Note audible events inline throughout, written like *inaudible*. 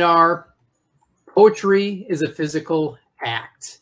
webinar, Poetry is a Physical Act.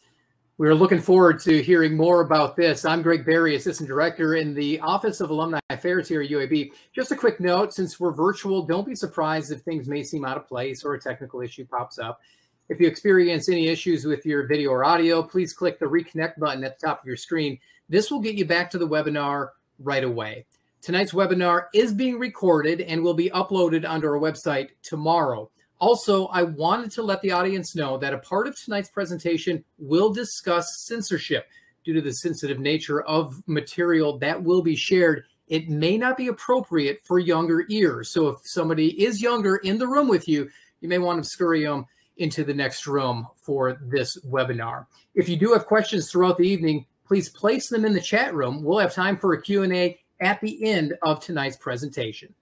We're looking forward to hearing more about this. I'm Greg Berry, Assistant Director in the Office of Alumni Affairs here at UAB. Just a quick note, since we're virtual, don't be surprised if things may seem out of place or a technical issue pops up. If you experience any issues with your video or audio, please click the reconnect button at the top of your screen. This will get you back to the webinar right away. Tonight's webinar is being recorded and will be uploaded onto our website tomorrow. Also, I wanted to let the audience know that a part of tonight's presentation will discuss censorship. Due to the sensitive nature of material that will be shared, it may not be appropriate for younger ears. So if somebody is younger in the room with you, you may want to scurry them into the next room for this webinar. If you do have questions throughout the evening, please place them in the chat room. We'll have time for a Q&A at the end of tonight's presentation.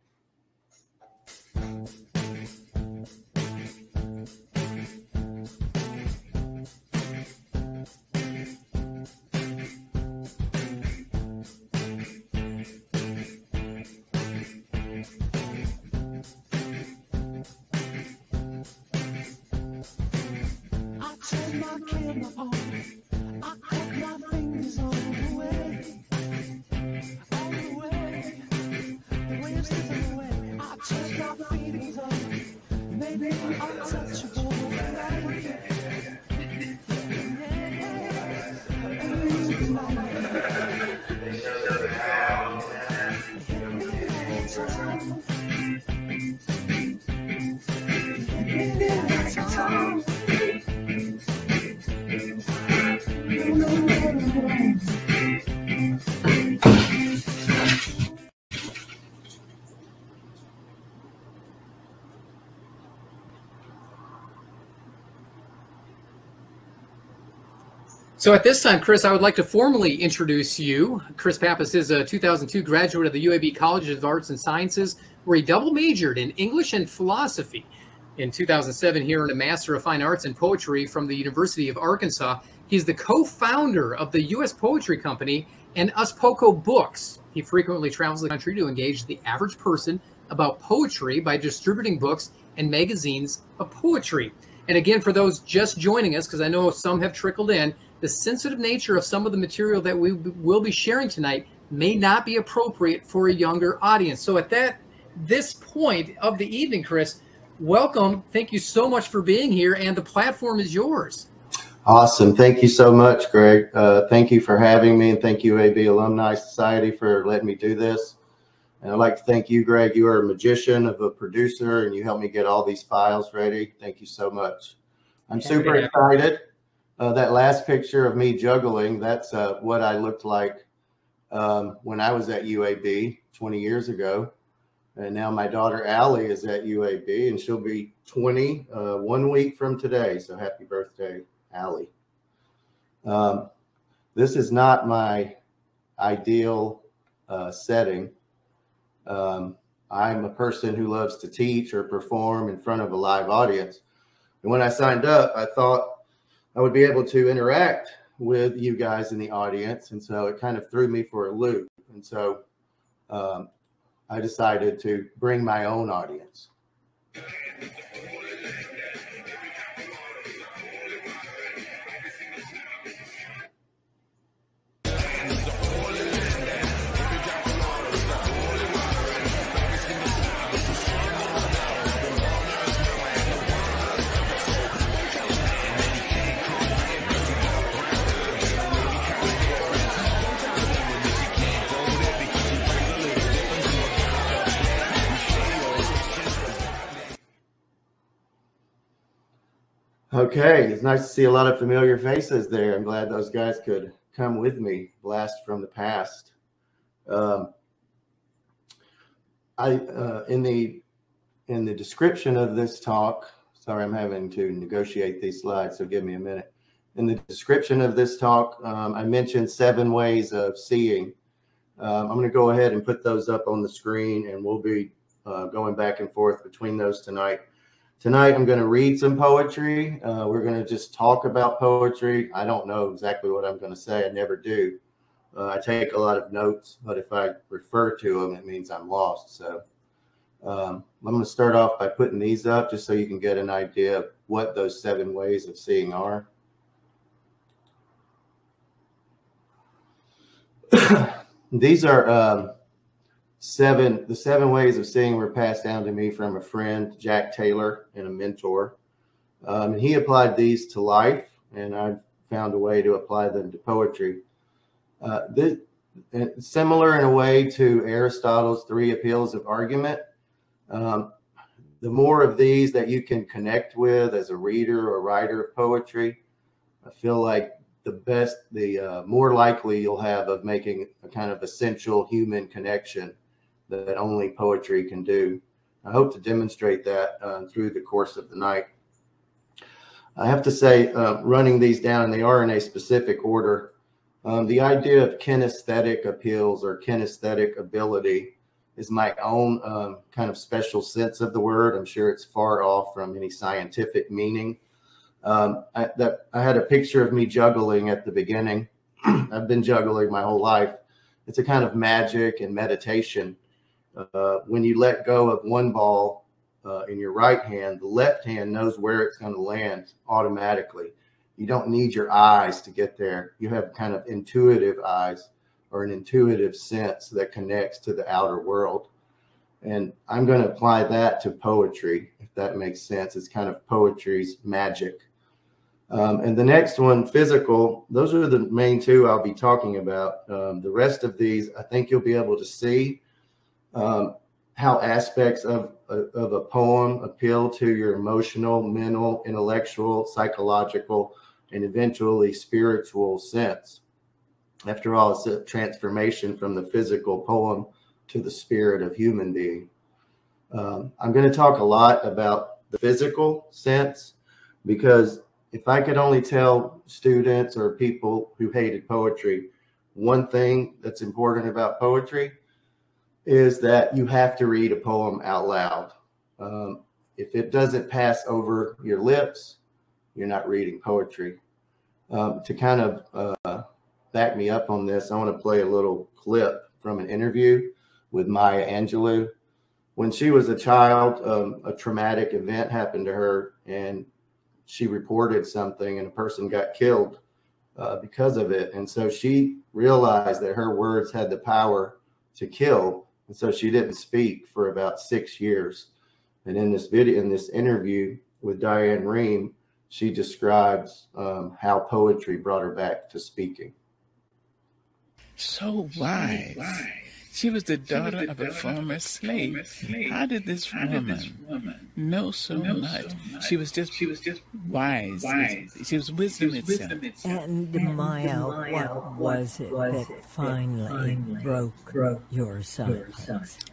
So at this time, Chris, I would like to formally introduce you. Chris Pappas is a 2002 graduate of the UAB College of Arts and Sciences, where he double majored in English and philosophy. In 2007, he earned a Master of Fine Arts in Poetry from the University of Arkansas. He's the co-founder of the U.S. Poetry Company and USPOCO Books. He frequently travels the country to engage the average person about poetry by distributing books and magazines of poetry. And again, for those just joining us, because I know some have trickled in, the sensitive nature of some of the material that we will be sharing tonight may not be appropriate for a younger audience. So at that this point of the evening, Chris, welcome. Thank you so much for being here, and the platform is yours. Awesome. Thank you so much, Greg. Uh, thank you for having me, and thank you, UAB Alumni Society, for letting me do this. And I'd like to thank you, Greg. You are a magician of a producer, and you helped me get all these files ready. Thank you so much. I'm super excited. Uh, that last picture of me juggling, that's uh, what I looked like um, when I was at UAB 20 years ago. And now my daughter Allie is at UAB and she'll be 20 uh, one week from today. So happy birthday, Allie. Um, this is not my ideal uh, setting. Um, I'm a person who loves to teach or perform in front of a live audience. And when I signed up, I thought I would be able to interact with you guys in the audience. And so it kind of threw me for a loop. And so um, I decided to bring my own audience. Okay, it's nice to see a lot of familiar faces there. I'm glad those guys could come with me, blast from the past. Um, I uh, in the in the description of this talk. Sorry, I'm having to negotiate these slides, so give me a minute. In the description of this talk, um, I mentioned seven ways of seeing. Um, I'm going to go ahead and put those up on the screen, and we'll be uh, going back and forth between those tonight. Tonight, I'm going to read some poetry. Uh, we're going to just talk about poetry. I don't know exactly what I'm going to say. I never do. Uh, I take a lot of notes, but if I refer to them, it means I'm lost. So Um, I'm going to start off by putting these up just so you can get an idea of what those seven ways of seeing are. *clears throat* these are um, seven the seven ways of seeing were passed down to me from a friend jack taylor and a mentor. Um, and he applied these to life and i found a way to apply them to poetry. Uh, this, similar in a way to aristotle's three appeals of argument. Um, the more of these that you can connect with as a reader or writer of poetry i feel like the best, the uh, more likely you'll have of making a kind of essential human connection that only poetry can do. I hope to demonstrate that uh, through the course of the night. I have to say, uh, running these down, and they are in a specific order. Um, the idea of kinesthetic appeals or kinesthetic ability is my own um, kind of special sense of the word. I'm sure it's far off from any scientific meaning. Um, I, that I had a picture of me juggling at the beginning. *clears throat* I've been juggling my whole life. It's a kind of magic and meditation. Uh, when you let go of one ball uh, in your right hand, the left hand knows where it's going to land automatically. You don't need your eyes to get there. You have kind of intuitive eyes or an intuitive sense that connects to the outer world. And I'm going to apply that to poetry, if that makes sense. It's kind of poetry's magic. Um, and the next one, physical, those are the main two I'll be talking about. Um, the rest of these, I think you'll be able to see um, how aspects of, of a poem appeal to your emotional, mental, intellectual, psychological, and eventually spiritual sense. After all, it's a transformation from the physical poem to the spirit of human being. Um, I'm going to talk a lot about the physical sense because if I could only tell students or people who hated poetry one thing that's important about poetry is that you have to read a poem out loud. Um, if it doesn't pass over your lips, you're not reading poetry. Um, to kind of uh, back me up on this, I want to play a little clip from an interview with Maya Angelou. When she was a child, um, a traumatic event happened to her, and she reported something and a person got killed uh, because of it. And so she realized that her words had the power to kill. And so she didn't speak for about six years. And in this video, in this interview with Diane Rehm, she describes um, how poetry brought her back to speaking. So wise. So wise. She was the daughter, was the of, daughter a former slave. slave. How did this, How woman, did this woman know so, know much? so much? She was just she was just wise. wise. She was wisdom, she was wisdom itself. And, and Maya, what was it was that finally, finally broke, broke your silence?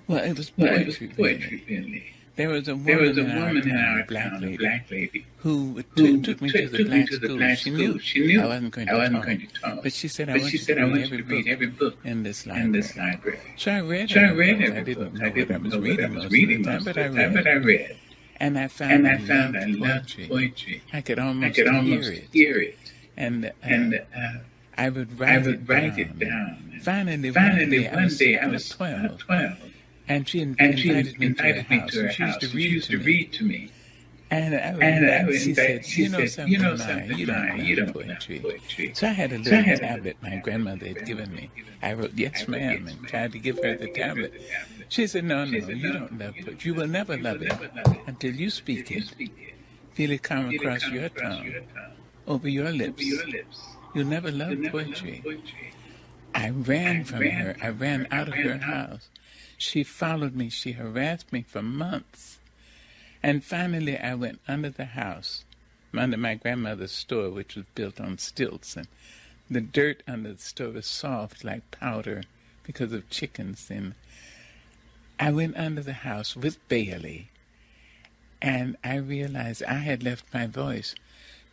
Well, it was poetry, well, it was poetry really. There was a woman, was a in, woman our in our black town, lady, black lady, who, who took, me to the black, to the black school. She knew, she knew I wasn't going to, I wasn't talk, going to talk. But she said I, want, she said, I want you to read every book in this library. In this library. So I read so I read every I didn't know I didn't what I was reading most of the time, but I read. But. And I found, and I, found I loved poetry. I could almost, I could almost hear, it. And, uh, and uh, I would write, I would it, write down. it down. Finally, Finally, one day I was 12. 12 and she, in, and she invited, me, invited to me to her house. She used to read, used to, read to me. And I, and I, she said, she you know something, you, know something you don't, know, you don't poetry. poetry. So I had a little so had tablet my grandmother had given me. I wrote, yes, ma'am, and tried to give her the tablet. She said, no, no, you don't love poetry. You will never love it until you speak it. Feel it come across your tongue, over your lips. You'll never love poetry. I ran from her. I ran out of her house. She followed me. She harassed me for months. And finally, I went under the house, under my grandmother's store, which was built on stilts. And the dirt under the store was soft like powder because of chickens. And I went under the house with Bailey. And I realized I had left my voice.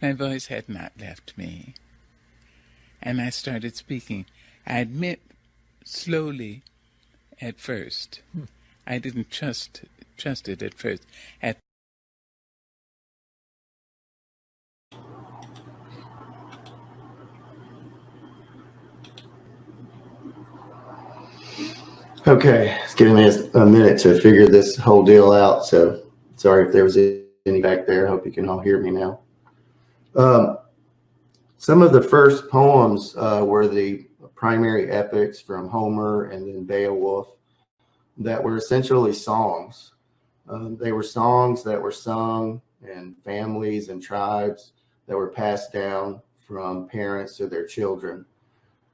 My voice had not left me. And I started speaking. I admit slowly at first. Hmm. I didn't trust trust it at first. At Okay, it's giving me a minute to figure this whole deal out. So sorry if there was any back there. I hope you can all hear me now. Um, some of the first poems uh, were the primary epics from Homer and then Beowulf that were essentially songs. Um, they were songs that were sung in families and tribes that were passed down from parents to their children.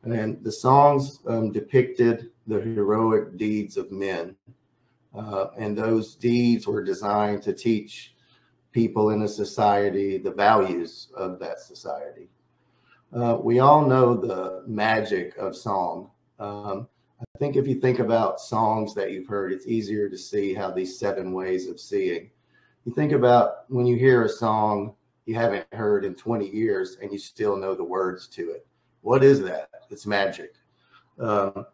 And the songs um, depicted the heroic deeds of men. Uh, and those deeds were designed to teach people in a society the values of that society. Uh, we all know the magic of song. Um, I think if you think about songs that you've heard, it's easier to see how these seven ways of seeing. You think about when you hear a song you haven't heard in 20 years and you still know the words to it. What is that? It's magic. Um,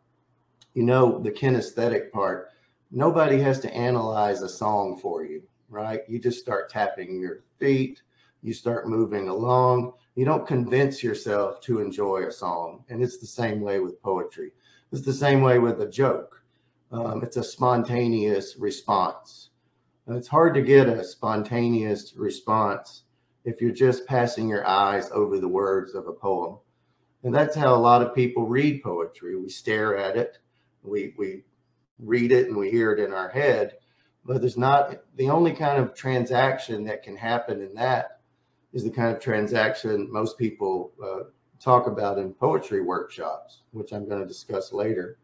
you know, the kinesthetic part, nobody has to analyze a song for you, right? You just start tapping your feet, you start moving along. You don't convince yourself to enjoy a song. And it's the same way with poetry. It's the same way with a joke. Um, it's a spontaneous response. And it's hard to get a spontaneous response if you're just passing your eyes over the words of a poem. And that's how a lot of people read poetry. We stare at it, we we read it and we hear it in our head, but there's not the only kind of transaction that can happen in that is the kind of transaction most people uh, talk about in poetry workshops, which I'm going to discuss later.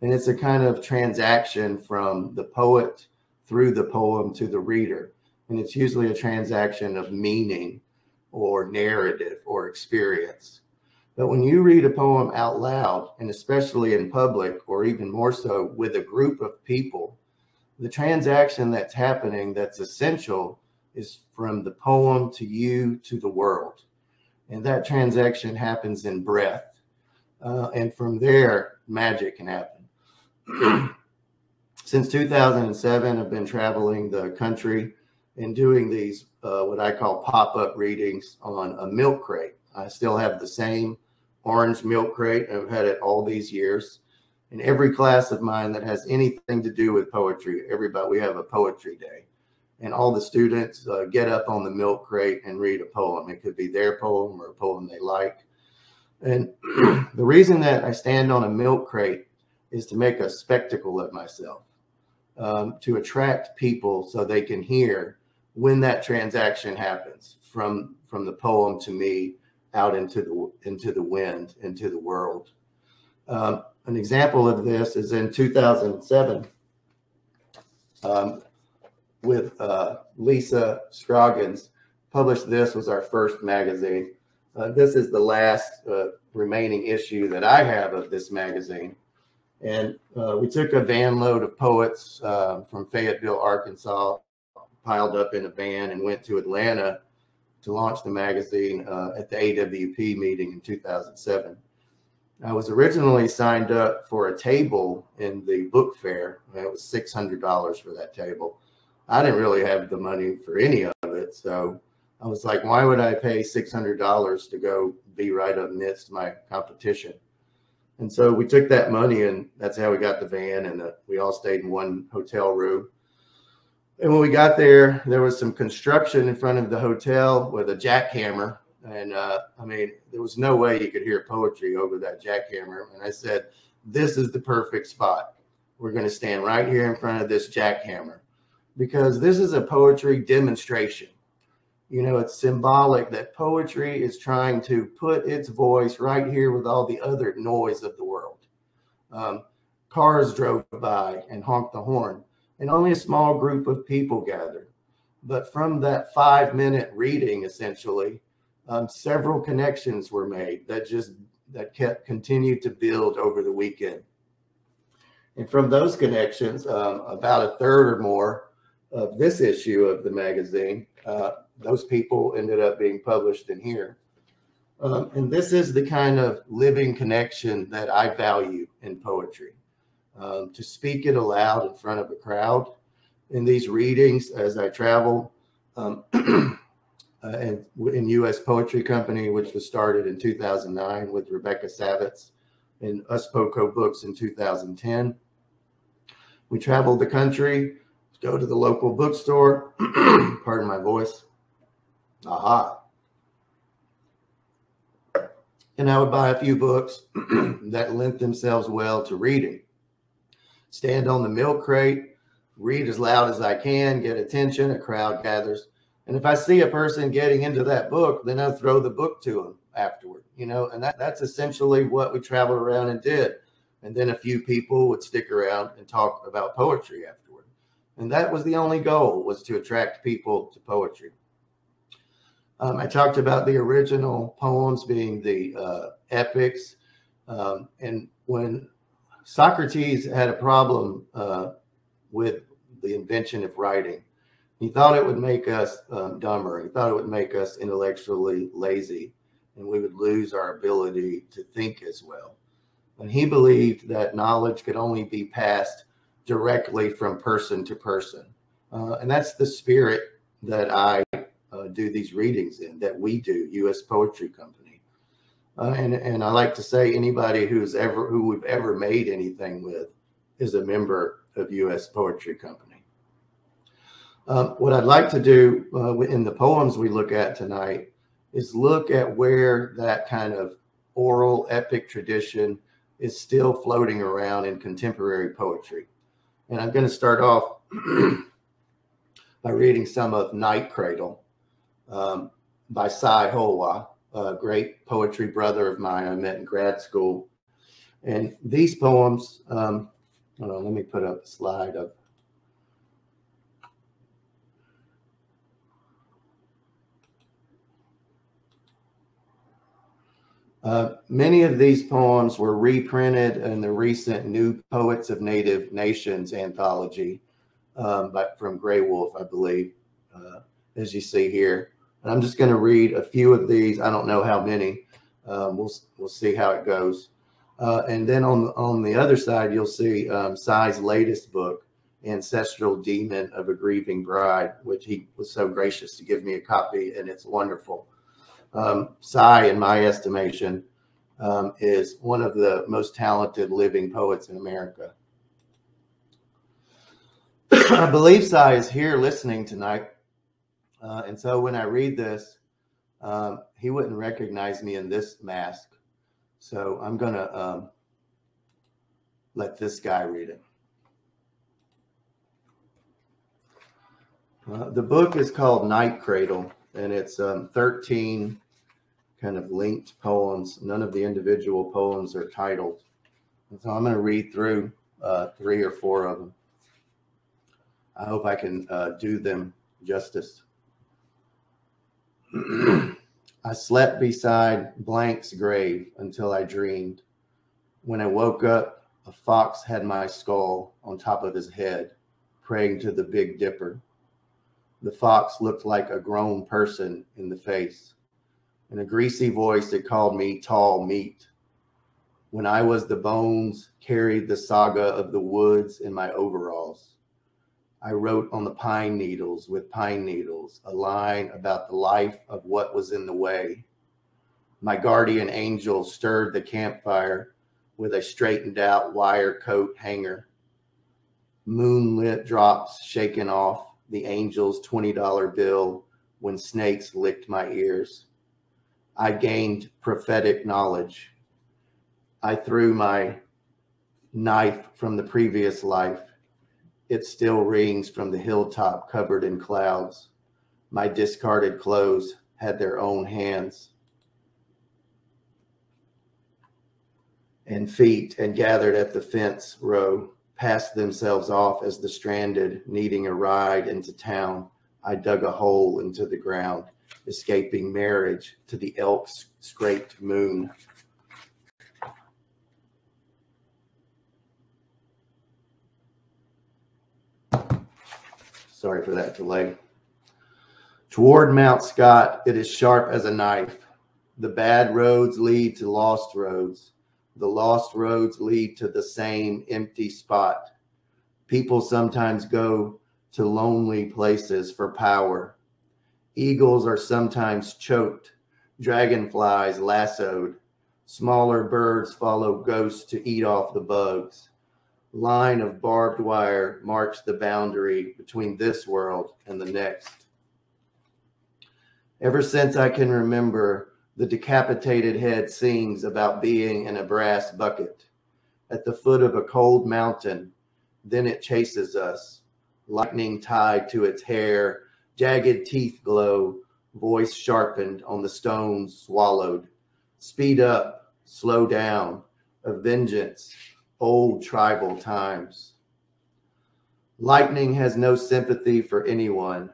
And it's a kind of transaction from the poet through the poem to the reader. And it's usually a transaction of meaning or narrative or experience. But when you read a poem out loud, and especially in public, or even more so with a group of people, the transaction that's happening that's essential is from the poem to you to the world. And that transaction happens in breath. Uh, and from there, magic can happen. *clears throat* Since 2007, I've been traveling the country and doing these, uh, what I call pop up readings on a milk crate. I still have the same orange milk crate. I've had it all these years. In every class of mine that has anything to do with poetry, everybody, we have a poetry day. And all the students uh, get up on the milk crate and read a poem. It could be their poem or a poem they like. And *clears throat* the reason that I stand on a milk crate is to make a spectacle of myself, um, to attract people so they can hear when that transaction happens from from the poem to me out into the into the wind, into the world. Um, an example of this is in 2007 um, with uh, Lisa Scroggins. Published this was our first magazine. Uh, this is the last uh, remaining issue that I have of this magazine. And uh, we took a van load of poets uh, from Fayetteville, Arkansas, piled up in a van and went to Atlanta to launch the magazine uh, at the AWP meeting in 2007. I was originally signed up for a table in the book fair. It was $600 for that table. I didn't really have the money for any of it. So I was like, why would I pay $600 to go be right up next to my competition? And so we took that money and that's how we got the van and the, we all stayed in one hotel room. And when we got there, there was some construction in front of the hotel with a jackhammer. And uh, I mean, there was no way you could hear poetry over that jackhammer. And I said, This is the perfect spot. We're going to stand right here in front of this jackhammer because this is a poetry demonstration. You know, it's symbolic that poetry is trying to put its voice right here with all the other noise of the world. Um, cars drove by and honked the horn and only a small group of people gathered. But from that five minute reading, essentially, um, several connections were made that just that kept continued to build over the weekend. And from those connections, um, about a third or more of this issue of the magazine, uh, those people ended up being published in here. Um, and this is the kind of living connection that I value in poetry um, to speak it aloud in front of a crowd in these readings as I travel. Um, *clears throat* uh, and in U.S. Poetry Company, which was started in 2009 with Rebecca Savitz and Uspoco Books in 2010. We traveled the country, go to the local bookstore, *clears throat* pardon my voice. Aha. And I would buy a few books *clears throat* that lent themselves well to reading. Stand on the milk crate, read as loud as I can, get attention, a crowd gathers. And if I see a person getting into that book, then I throw the book to them afterward, you know, and that, that's essentially what we traveled around and did. And then a few people would stick around and talk about poetry afterward. And that was the only goal was to attract people to poetry. Um, I talked about the original poems being the uh, epics. Um, and when Socrates had a problem uh, with the invention of writing, he thought it would make us um, dumber. He thought it would make us intellectually lazy and we would lose our ability to think as well. And he believed that knowledge could only be passed directly from person to person. Uh, and that's the spirit that I uh, do these readings in, that we do, U.S. Poetry Company. Uh, and, and I like to say anybody who's ever, who we've ever made anything with is a member of U.S. Poetry Company. Um, what I'd like to do uh, in the poems we look at tonight is look at where that kind of oral epic tradition is still floating around in contemporary poetry. And I'm going to start off *clears throat* by reading some of Night Cradle um, by Sy Hoahwah, a great poetry brother of mine I met in grad school. And these poems, um, let me put up a slide of Uh, many of these poems were reprinted in the recent New Poets of Native Nations anthology um, by, from Graywolf, I believe, uh, as you see here. And I'm just going to read a few of these. I don't know how many. Um, we'll we'll see how it goes. Uh, and then on the, on the other side, you'll see um, Sy's latest book, Ancestral Demon of a Grieving Bride, which he was so gracious to give me a copy, and it's wonderful. Um, Sy, in my estimation, um, is one of the most talented living poets in America. *clears throat* I believe Sy is here listening tonight. Uh, and so when I read this, um, he wouldn't recognize me in this mask. So I'm going to um, let this guy read it. Uh, the book is called Night Cradle, and it's um, 13 kind of linked poems. None of the individual poems are titled. And so I'm going to read through uh, three or four of them. I hope I can uh, do them justice. *clears throat* I slept beside Blank's grave until I dreamed. When I woke up, a fox had my skull on top of his head, praying to the Big Dipper. The fox looked like a grown person in the face. In a greasy voice, that called me tall meat. When I was the bones, carried the saga of the woods in my overalls. I wrote on the pine needles with pine needles a line about the life of what was in the way. My guardian angel stirred the campfire with a straightened out wire coat hanger. Moonlit drops shaken off the angel's $20 bill when snakes licked my ears. I gained prophetic knowledge. I threw my knife from the previous life. It still rings from the hilltop covered in clouds. My discarded clothes had their own hands and feet and gathered at the fence row, passed themselves off as the stranded, needing a ride into town. I dug a hole into the ground escaping marriage to the elk's scraped moon. Sorry for that delay. Toward Mount Scott, it is sharp as a knife. The bad roads lead to lost roads. The lost roads lead to the same empty spot. People sometimes go to lonely places for power Eagles are sometimes choked, dragonflies lassoed. Smaller birds follow ghosts to eat off the bugs. line of barbed wire marks the boundary between this world and the next. Ever since I can remember, the decapitated head sings about being in a brass bucket at the foot of a cold mountain. Then it chases us, lightning tied to its hair, jagged teeth glow, voice sharpened on the stones swallowed. Speed up, slow down, a vengeance, old tribal times. Lightning has no sympathy for anyone.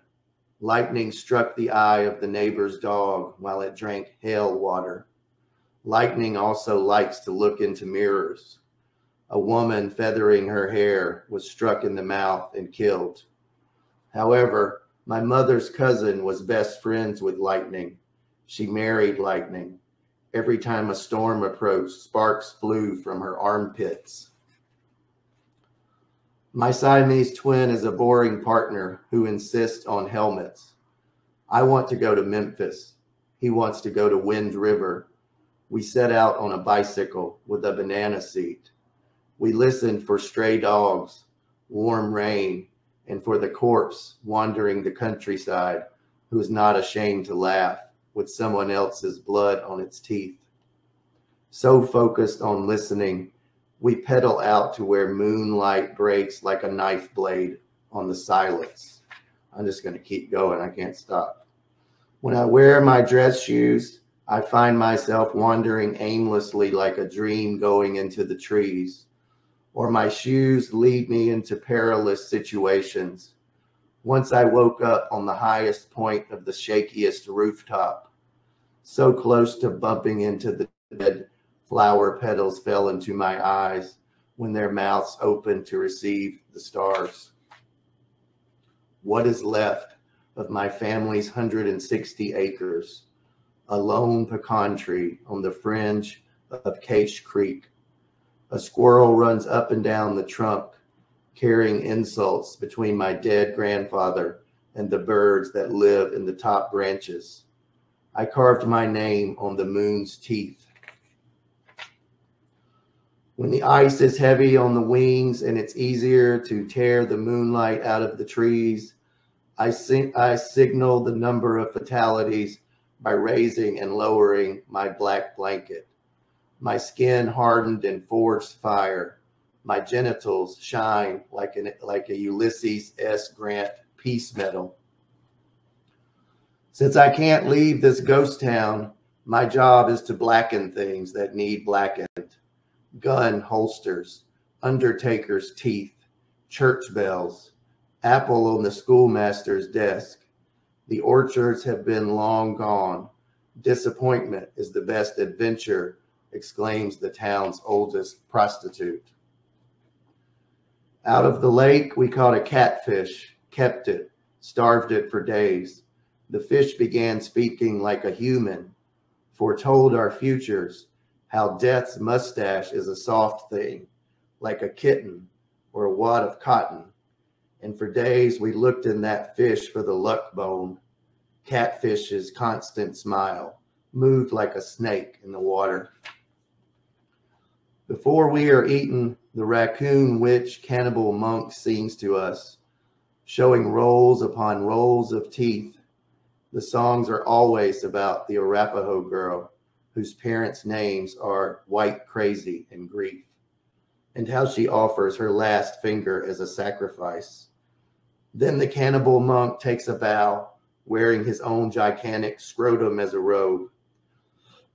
Lightning struck the eye of the neighbor's dog while it drank hail water. Lightning also likes to look into mirrors. A woman feathering her hair was struck in the mouth and killed. However, my mother's cousin was best friends with lightning. She married lightning. Every time a storm approached, sparks flew from her armpits. My Siamese twin is a boring partner who insists on helmets. I want to go to Memphis. He wants to go to Wind River. We set out on a bicycle with a banana seat. We listened for stray dogs, warm rain, and for the corpse wandering the countryside who is not ashamed to laugh with someone else's blood on its teeth. So focused on listening we pedal out to where moonlight breaks like a knife blade on the silence. I'm just going to keep going. I can't stop. When I wear my dress shoes, I find myself wandering aimlessly like a dream going into the trees, or my shoes lead me into perilous situations. Once I woke up on the highest point of the shakiest rooftop, so close to bumping into the dead Flower petals fell into my eyes when their mouths opened to receive the stars. What is left of my family's 160 acres? A lone pecan tree on the fringe of Cache Creek. A squirrel runs up and down the trunk, carrying insults between my dead grandfather and the birds that live in the top branches. I carved my name on the moon's teeth when the ice is heavy on the wings and it's easier to tear the moonlight out of the trees, I, sing, I signal the number of fatalities by raising and lowering my black blanket. My skin hardened and forged fire. My genitals shine like, an, like a Ulysses S. Grant peace medal. Since I can't leave this ghost town, my job is to blacken things that need blackened gun holsters, undertaker's teeth, church bells, apple on the schoolmaster's desk. The orchards have been long gone. Disappointment is the best adventure, exclaims the town's oldest prostitute. Out of the lake, we caught a catfish, kept it, starved it for days. The fish began speaking like a human, foretold our futures, how death's mustache is a soft thing, like a kitten or a wad of cotton. And for days we looked in that fish for the luck bone. Catfish's constant smile moved like a snake in the water. Before we are eaten, the raccoon witch cannibal monk sings to us, showing rolls upon rolls of teeth. The songs are always about the Arapaho girl whose parents' names are White Crazy and Grief, and how she offers her last finger as a sacrifice. Then the cannibal monk takes a bow, wearing his own gigantic scrotum as a robe.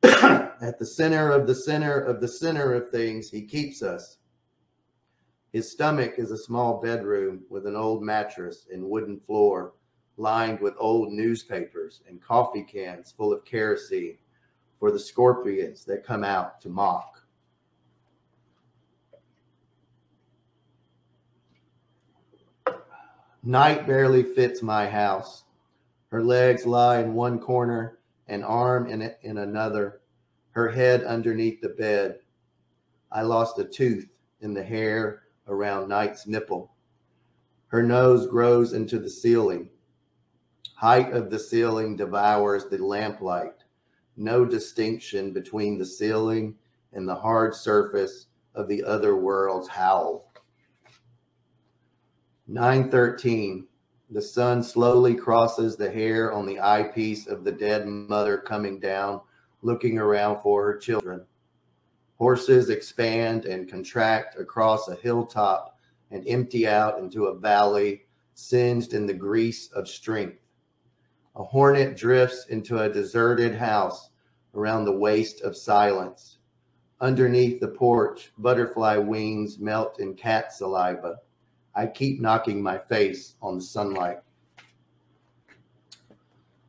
*coughs* At the center of the center of the center of things, he keeps us. His stomach is a small bedroom with an old mattress and wooden floor lined with old newspapers and coffee cans full of kerosene for the scorpions that come out to mock. Night barely fits my house. Her legs lie in one corner, an arm in, in another, her head underneath the bed. I lost a tooth in the hair around Night's nipple. Her nose grows into the ceiling. Height of the ceiling devours the lamplight no distinction between the ceiling and the hard surface of the other world's howl. 913. The sun slowly crosses the hair on the eyepiece of the dead mother coming down, looking around for her children. Horses expand and contract across a hilltop and empty out into a valley singed in the grease of strength. A hornet drifts into a deserted house around the waste of silence. Underneath the porch, butterfly wings melt in cat saliva. I keep knocking my face on the sunlight.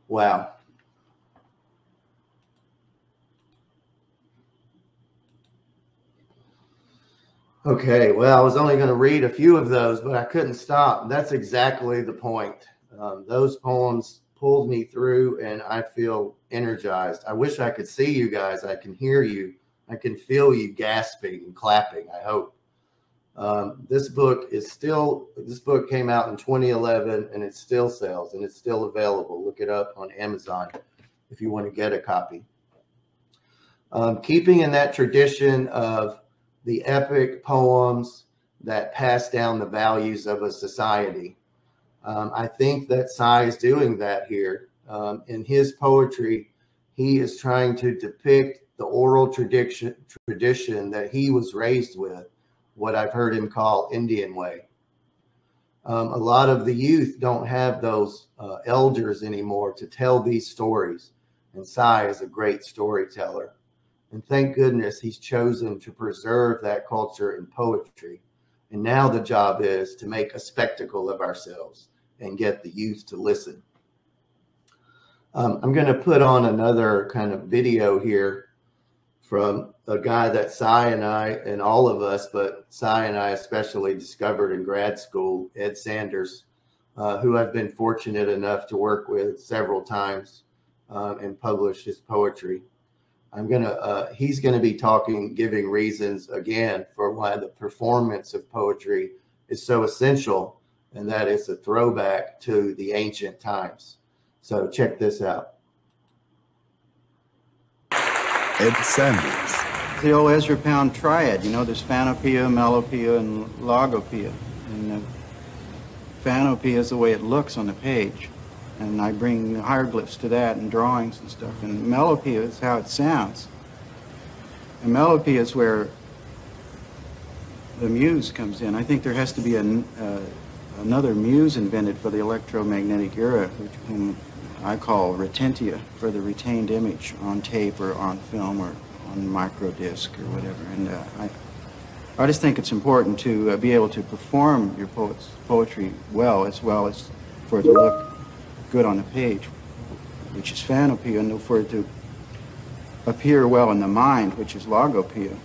Wow. Okay, well, I was only going to read a few of those, but I couldn't stop. That's exactly the point. Um, those poems pulled me through, and I feel energized. I wish I could see you guys. I can hear you. I can feel you gasping and clapping. I hope. Um, this book is still, this book came out in 2011 and it still sells and it's still available. Look it up on Amazon if you want to get a copy. Um, keeping in that tradition of the epic poems that pass down the values of a society. Um, I think that Sy is doing that here. Um, in his poetry, he is trying to depict the oral tradition tradition that he was raised with what I've heard him call Indian way. Um, a lot of the youth don't have those uh, elders anymore to tell these stories. And Sy is a great storyteller. And thank goodness he's chosen to preserve that culture in poetry. And now the job is to make a spectacle of ourselves and get the youth to listen. Um, I'm going to put on another kind of video here from a guy that Sy and I and all of us, but Sy and I especially discovered in grad school, Ed Sanders, uh, who I've been fortunate enough to work with several times um, and publish his poetry. I'm gonna, uh, he's gonna be talking, giving reasons again for why the performance of poetry is so essential, and that is a throwback to the ancient times. So check this out. Ed Sanders. The old Ezra Pound triad, you know, there's phanopoeia, melopoeia, and logopoeia. And uh, phanopoeia is the way it looks on the page. And I bring hieroglyphs to that and drawings and stuff. And melopoeia is how it sounds. And melopoeia is where the muse comes in. I think there has to be an, uh, another muse invented for the electromagnetic era, which, whom I call retentia for the retained image on tape or on film or on micro disc or whatever. And uh, I, I just think it's important to uh, be able to perform your poet's poetry well, as well as for it to look good on the page, which is phanopoeia, and for it to appear well in the mind, which is logopoeia.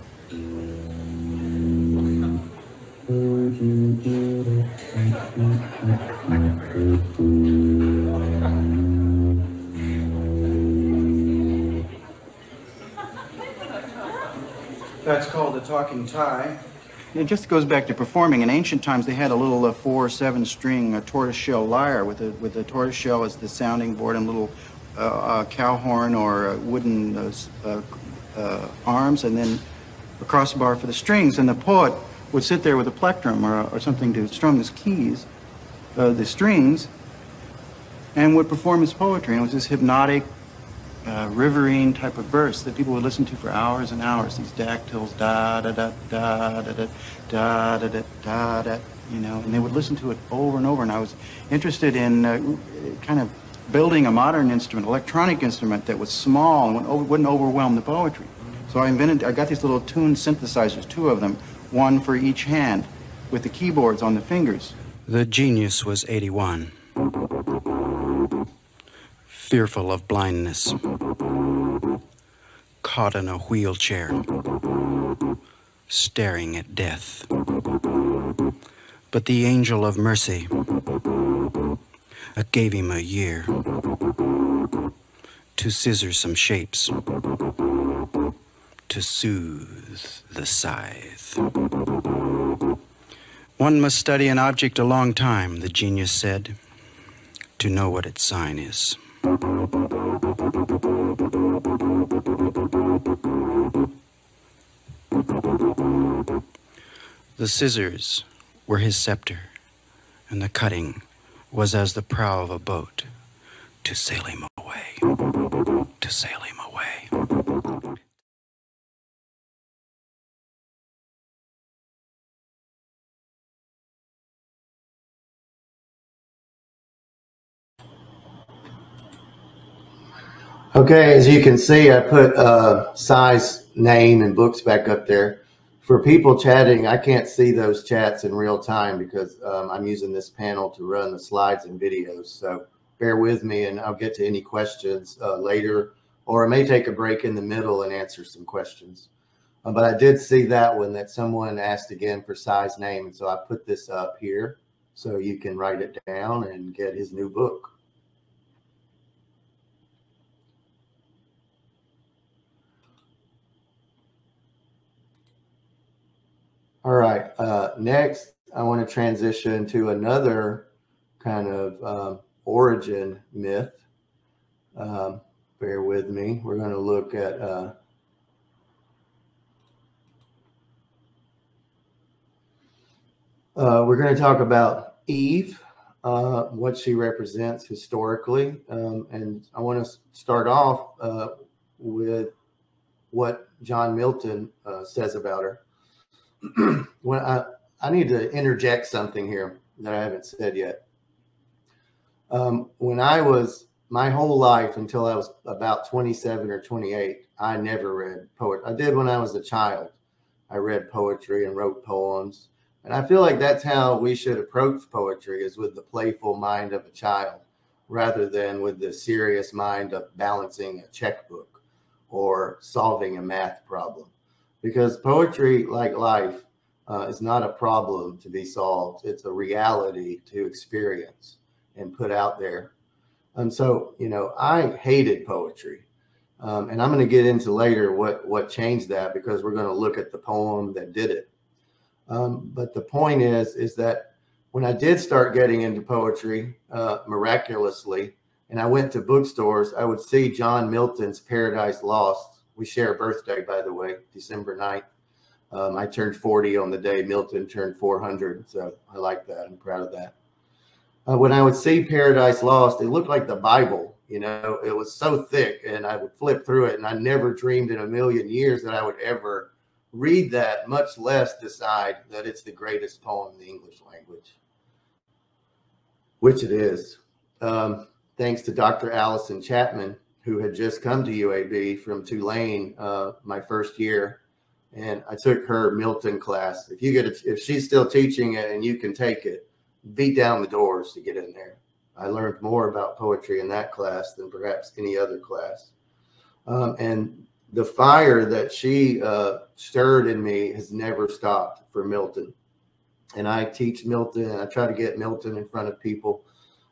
*laughs* That's called the talking tie. It just goes back to performing. In ancient times, they had a little uh, four or seven string uh, tortoiseshell lyre with a with a tortoiseshell as the sounding board and little uh, uh cow horn or uh, wooden uh, arms, and then a crossbar for the strings. And the poet would sit there with a plectrum or, or something to strum his keys, the strings, and would perform his poetry. And it was this hypnotic uh, riverine type of verse that people would listen to for hours and hours. These dactyls, da da da da da da da da da da da, you know, and they would listen to it over and over. And I was interested in uh, kind of building a modern instrument, electronic instrument that was small and wouldn't overwhelm the poetry. So I invented, I got these little tune synthesizers, two of them, one for each hand, with the keyboards on the fingers. The genius was 81 fearful of blindness, caught in a wheelchair, staring at death. But the angel of mercy uh, gave him a year to scissor some shapes, to soothe the scythe. One must study an object a long time, the genius said, to know what its sign is. The scissors were his scepter, and the cutting was as the prow of a boat to sail him away, to sail him away. Okay, as you can see, I put uh, Sy's, name, and books back up there. For people chatting, I can't see those chats in real time because um, I'm using this panel to run the slides and videos. So bear with me and I'll get to any questions uh, later, or I may take a break in the middle and answer some questions. Uh, but I did see that one that someone asked again for Sy's, name. And so I put this up here so you can write it down and get his new book. All right. Uh, next, I want to transition to another kind of um, origin myth. Um, bear with me. We're going to look at uh, uh, we're going to talk about Eve, uh, what she represents historically, um, and I want to start off uh, with what John Milton uh, says about her. *clears throat* when I, I need to interject something here that I haven't said yet. Um, when I was my whole life until I was about 27 or 28, I never read poetry. I did when I was a child. I read poetry and wrote poems. And I feel like that's how we should approach poetry is with the playful mind of a child rather than with the serious mind of balancing a checkbook or solving a math problem because poetry, like life, uh, is not a problem to be solved. It's a reality to experience and put out there. And so, you know, I hated poetry. Um, and I'm going to get into later what, what changed that because we're going to look at the poem that did it. Um, but the point is, is that when I did start getting into poetry uh, miraculously, and I went to bookstores, I would see John Milton's Paradise Lost we share a birthday, by the way, December 9th. Um, I turned 40 on the day Milton turned 400. So I like that. I'm proud of that. Uh, when I would see Paradise Lost, it looked like the Bible. You know, it was so thick, and I would flip through it, and I never dreamed in a million years that I would ever read that, much less decide that it's the greatest poem in the English language, which it is. Um, thanks to Dr. Allison Chapman, who had just come to UAB from Tulane uh, my first year, and I took her Milton class. If you get a, if she's still teaching it and you can take it, beat down the doors to get in there. I learned more about poetry in that class than perhaps any other class, um, and the fire that she uh, stirred in me has never stopped for Milton. And I teach Milton, I try to get Milton in front of people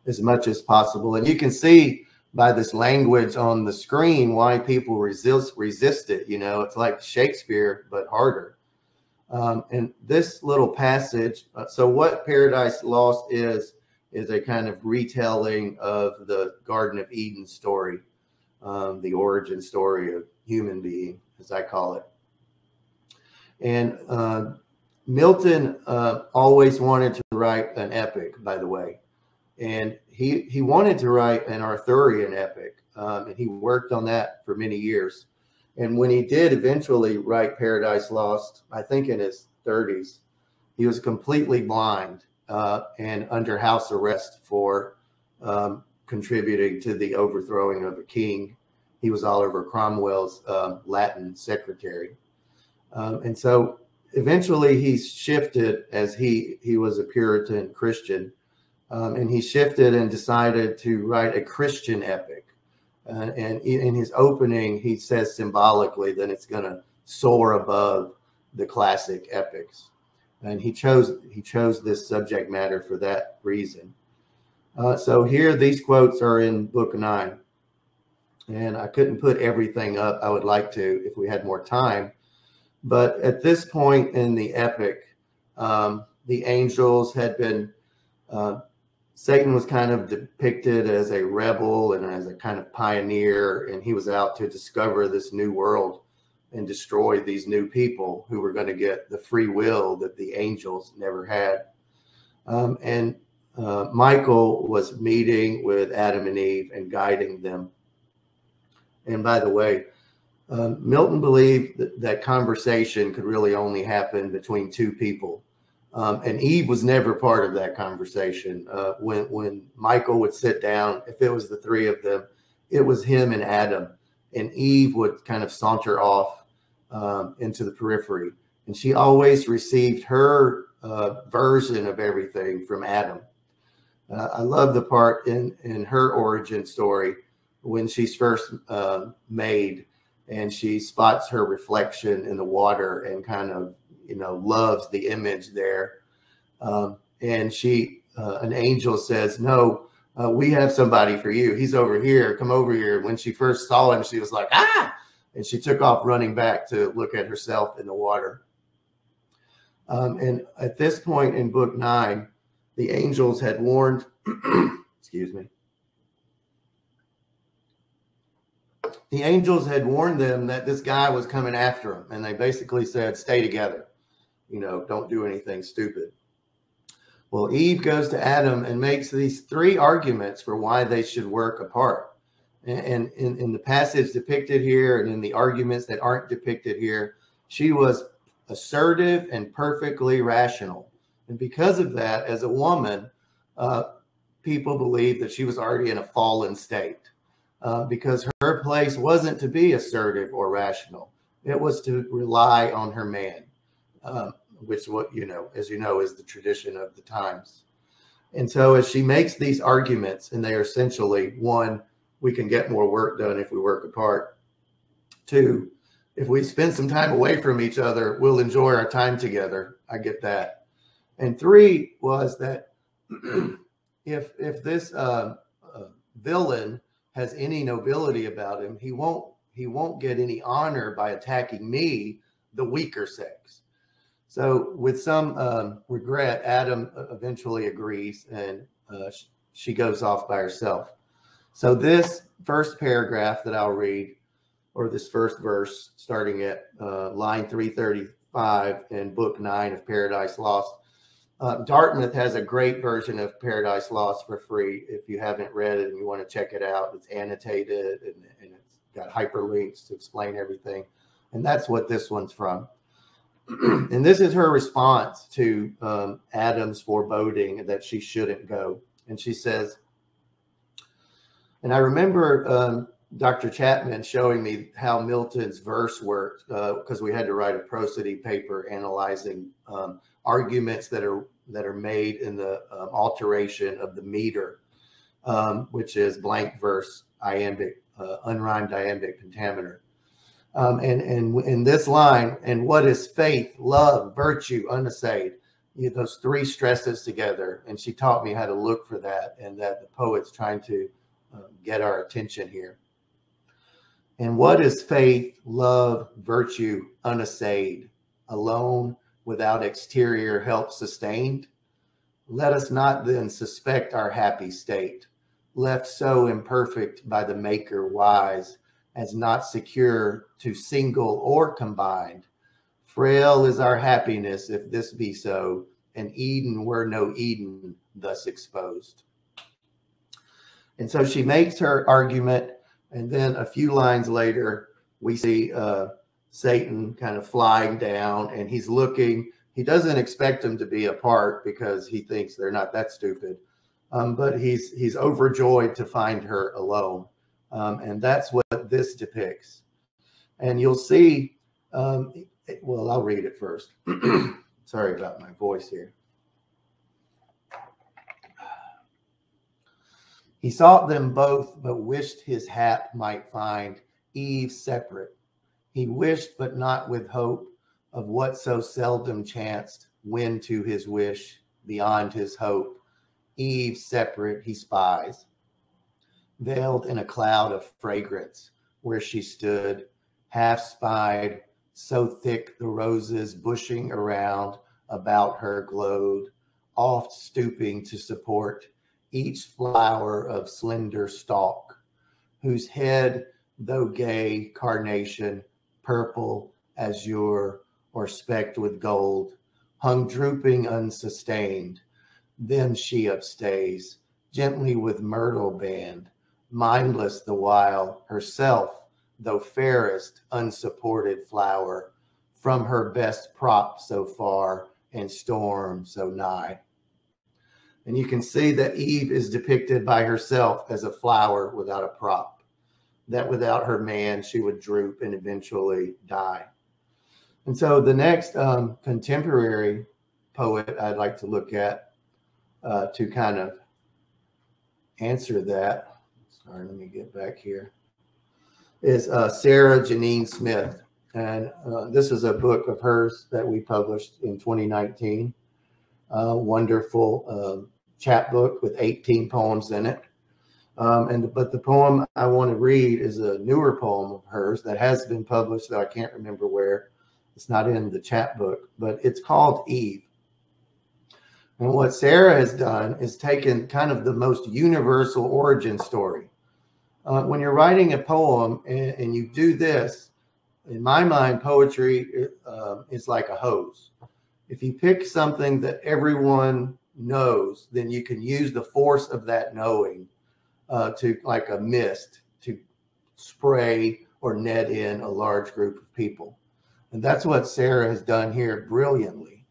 as much as possible. And you can see by this language on the screen why people resist resist it you know? It's like shakespeare but harder. Um, and this little passage uh, so what paradise lost is is a kind of retelling of the garden of eden story um, the origin story of human being as i call it. And uh, milton uh, always wanted to write an epic by the way and he he wanted to write an Arthurian epic, um, and he worked on that for many years. And when he did eventually write Paradise Lost, I think in his 30s, he was completely blind uh, and under house arrest for um, contributing to the overthrowing of a king. He was Oliver Cromwell's uh, Latin secretary, um, and so eventually he shifted as he he was a Puritan Christian um, and he shifted and decided to write a Christian epic. Uh, and in his opening, he says symbolically that it's going to soar above the classic epics. And he chose he chose this subject matter for that reason. Uh, so here, these quotes are in Book Nine, and I couldn't put everything up. I would like to if we had more time, but at this point in the epic, um, the angels had been uh, Satan was kind of depicted as a rebel and as a kind of pioneer, and he was out to discover this new world and destroy these new people who were going to get the free will that the angels never had. Um, and uh, Michael was meeting with Adam and Eve and guiding them. And by the way, um, Milton believed that, that conversation could really only happen between two people. Um, and Eve was never part of that conversation. Uh, when when Michael would sit down, if it was the three of them, it was him and Adam, and Eve would kind of saunter off um, into the periphery, and she always received her uh, version of everything from Adam. Uh, I love the part in in her origin story when she's first uh, made, and she spots her reflection in the water and kind of you know loves the image there, um, and she uh, an angel says, "No, uh, we have somebody for you. He's over here. Come over here." When she first saw him, she was like, "Ah!" and she took off running back to look at herself in the water. Um, and at this point in book nine, the angels had warned, *clears throat* excuse me, the angels had warned them that this guy was coming after them. And they basically said, stay together, you know, don't do anything stupid. Well, Eve goes to Adam and makes these three arguments for why they should work apart. And in, the passage depicted here and in the arguments that aren't depicted here, she was assertive and perfectly rational. And because of that, as a woman, uh, people believe that she was already in a fallen state uh, because her place wasn't to be assertive or rational. It was to rely on her man, um, which what you know, as you know, is the tradition of the times. And so as she makes these arguments, and they are essentially one, we can get more work done if we work apart. Two, if we spend some time away from each other, we'll enjoy our time together. I get that. And three was that *clears throat* if if this uh, uh, villain has any nobility about him, he won't he won't get any honor by attacking me, the weaker sex. So with some um, regret, Adam eventually agrees, and uh, she goes off by herself. So this first paragraph that I'll read, or this first verse, starting at uh, line 335 in book nine of Paradise Lost, uh, Dartmouth has a great version of Paradise Lost for free. If you haven't read it and you want to check it out, it's annotated and, and it's got hyperlinks to explain everything. And that's what this one's from. *clears throat* and this is her response to um, Adam's foreboding that she shouldn't go. And she says, and I remember um, Dr. Chapman showing me how Milton's verse worked because uh, we had to write a prosody paper analyzing um, arguments that are that are made in the um, alteration of the meter, um, which is blank verse iambic, uh, unrhymed iambic pentameter. Um, and and in this line, and what is faith, love, virtue, unassayed? You know, those three stresses together. And she taught me how to look for that, and that the poet's trying to uh, get our attention here. And what is faith, love, virtue, unassayed, alone, without exterior help sustained? Let us not then suspect our happy state, left so imperfect by the Maker wise, as not secure to single or combined. Frail is our happiness if this be so, and Eden were no Eden thus exposed. And so she makes her argument, and then a few lines later, we see uh, Satan kind of flying down, and he's looking. He doesn't expect them to be apart because he thinks they're not that stupid, um, but he's he's overjoyed to find her alone, um, and that's what this depicts. And you'll see. Um, well, I'll read it first. *clears throat* Sorry about my voice here. He sought them both, but wished his hap might find Eve separate. He wished, but not with hope of what so seldom chanced, when to his wish beyond his hope. Eve separate he spies, veiled in a cloud of fragrance, where she stood, half spied, so thick the roses bushing around about her glowed, oft stooping to support each flower of slender stalk, whose head, though gay carnation, purple, azure, or specked with gold, hung drooping unsustained. them she upstays, gently with myrtle band, mindless the while, herself, though fairest, unsupported flower, from her best prop so far, and storm so nigh. And you can see that Eve is depicted by herself as a flower without a prop, that without her man, she would droop and eventually die. And so the next um, contemporary poet I'd like to look at uh, to kind of answer that. Sorry, let me get back here. Is uh, Sarah Janine Smith. And uh, this is a book of hers that we published in 2019. Uh, wonderful chapbook with 18 poems in it. Um, and but the poem I want to read is a newer poem of hers that has been published, that I can't remember where. It's not in the chapbook, but it's called Eve. And what Sarah has done is taken kind of the most universal origin story. Uh, when you're writing a poem and, and, you do this, in my mind, poetry uh, is like a hose. If you pick something that everyone knows, then you can use the force of that knowing uh, to, like a mist, to spray or net in a large group of people. And that's what Sarah has done here brilliantly.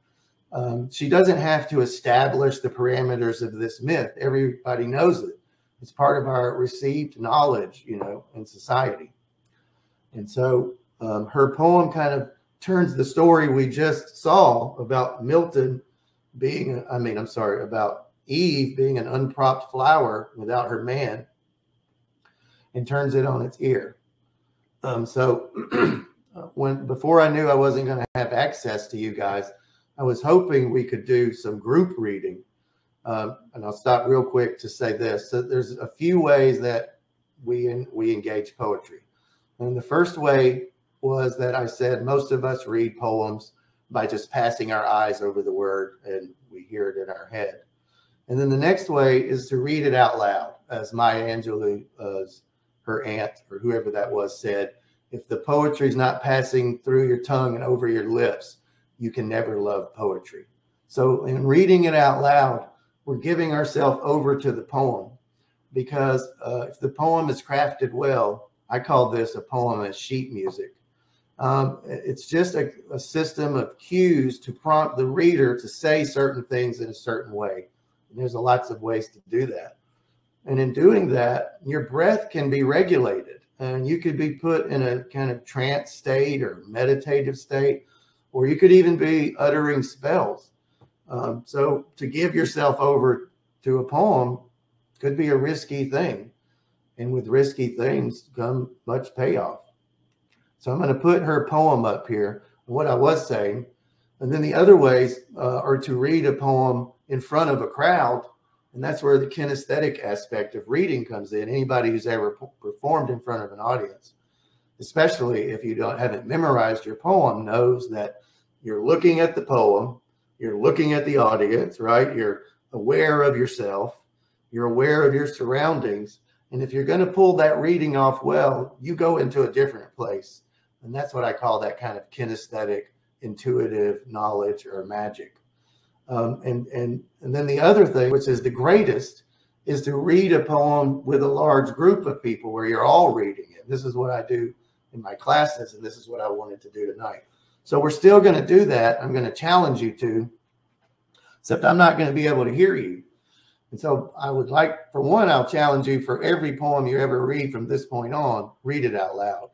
Um, she doesn't have to establish the parameters of this myth. Everybody knows it. It's part of our received knowledge, you know, in society. And so um, her poem kind of turns the story we just saw about Milton being, I mean, I'm sorry, about Eve being an unpropped flower without her man and turns it on its ear. Um, so *clears throat* when before I knew I wasn't going to have access to you guys, I was hoping we could do some group reading. Um, and I'll stop real quick to say this. So there's a few ways that we in, we engage poetry. And the first way was that I said most of us read poems by just passing our eyes over the word and we hear it in our head. And then the next way is to read it out loud, as Maya Angelou, uh, her aunt or whoever that was, said. If the poetry is not passing through your tongue and over your lips, you can never love poetry. So, in reading it out loud, we're giving ourselves over to the poem because uh, if the poem is crafted well, I call this a poem as sheet music. Um, it's just a, a, system of cues to prompt the reader to say certain things in a certain way. And there's lots of ways to do that. And in doing that, your breath can be regulated and you could be put in a kind of trance state or meditative state or you could even be uttering spells. Um, so to give yourself over to a poem could be a risky thing. And with risky things come much payoff. So I'm going to put her poem up here, what I was saying. And then the other ways uh, are to read a poem in front of a crowd. And that's where the kinesthetic aspect of reading comes in. Anybody who's ever performed in front of an audience especially if you don't haven't memorized your poem, knows that you're looking at the poem, you're looking at the audience, right? You're aware of yourself, you're aware of your surroundings. And if you're going to pull that reading off well, you go into a different place. And that's what I call that kind of kinesthetic, intuitive knowledge or magic. Um, and, and, and then the other thing, which is the greatest, is to read a poem with a large group of people where you're all reading it. This is what I do in my classes, and this is what I wanted to do tonight. So we're still going to do that. I'm going to challenge you to, except I'm not going to be able to hear you. And so I would like, for one, I'll challenge you for every poem you ever read from this point on, read it out loud.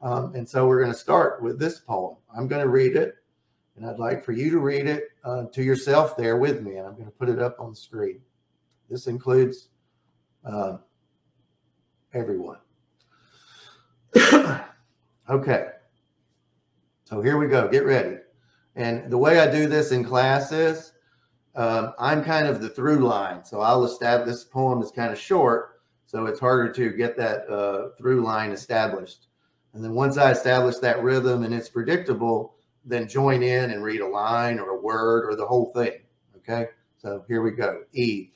Um, and so we're going to start with this poem. I'm going to read it, and I'd like for you to read it uh, to yourself there with me. And I'm going to put it up on the screen. This includes uh, everyone. *coughs* okay. So here we go. Get ready. And the way I do this in class is um, I'm kind of the through line. So I'll establish this poem is kind of short. So it's harder to get that uh, through line established. And then once I establish that rhythm and it's predictable, then join in and read a line or a word or the whole thing. Okay. So here we go. Eve.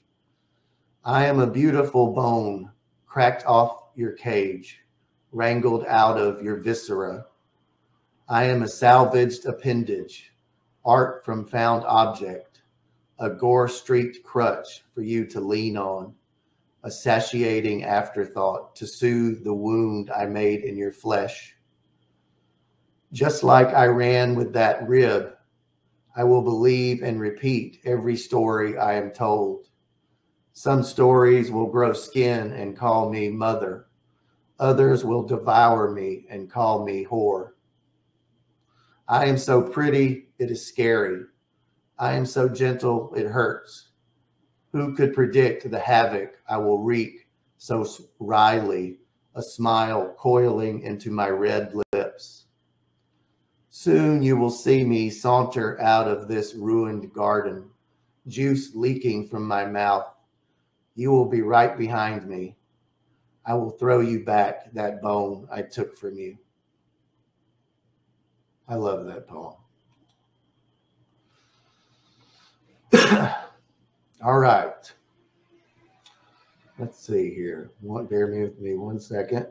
I am a beautiful bone cracked off your cage wrangled out of your viscera. I am a salvaged appendage, art from found object. a gore streaked crutch for you to lean on, a satiating afterthought to soothe the wound I made in your flesh. Just like I ran with that rib, I will believe and repeat every story I am told. Some stories will grow skin and call me mother. Others will devour me and call me whore. I am so pretty, it is scary. I am so gentle, it hurts. Who could predict the havoc I will wreak so wryly, a smile coiling into my red lips? Soon you will see me saunter out of this ruined garden, juice leaking from my mouth. You will be right behind me. I will throw you back that bone I took from you. I love that poem. *coughs* All right. Let's see here. One, bear with me one second.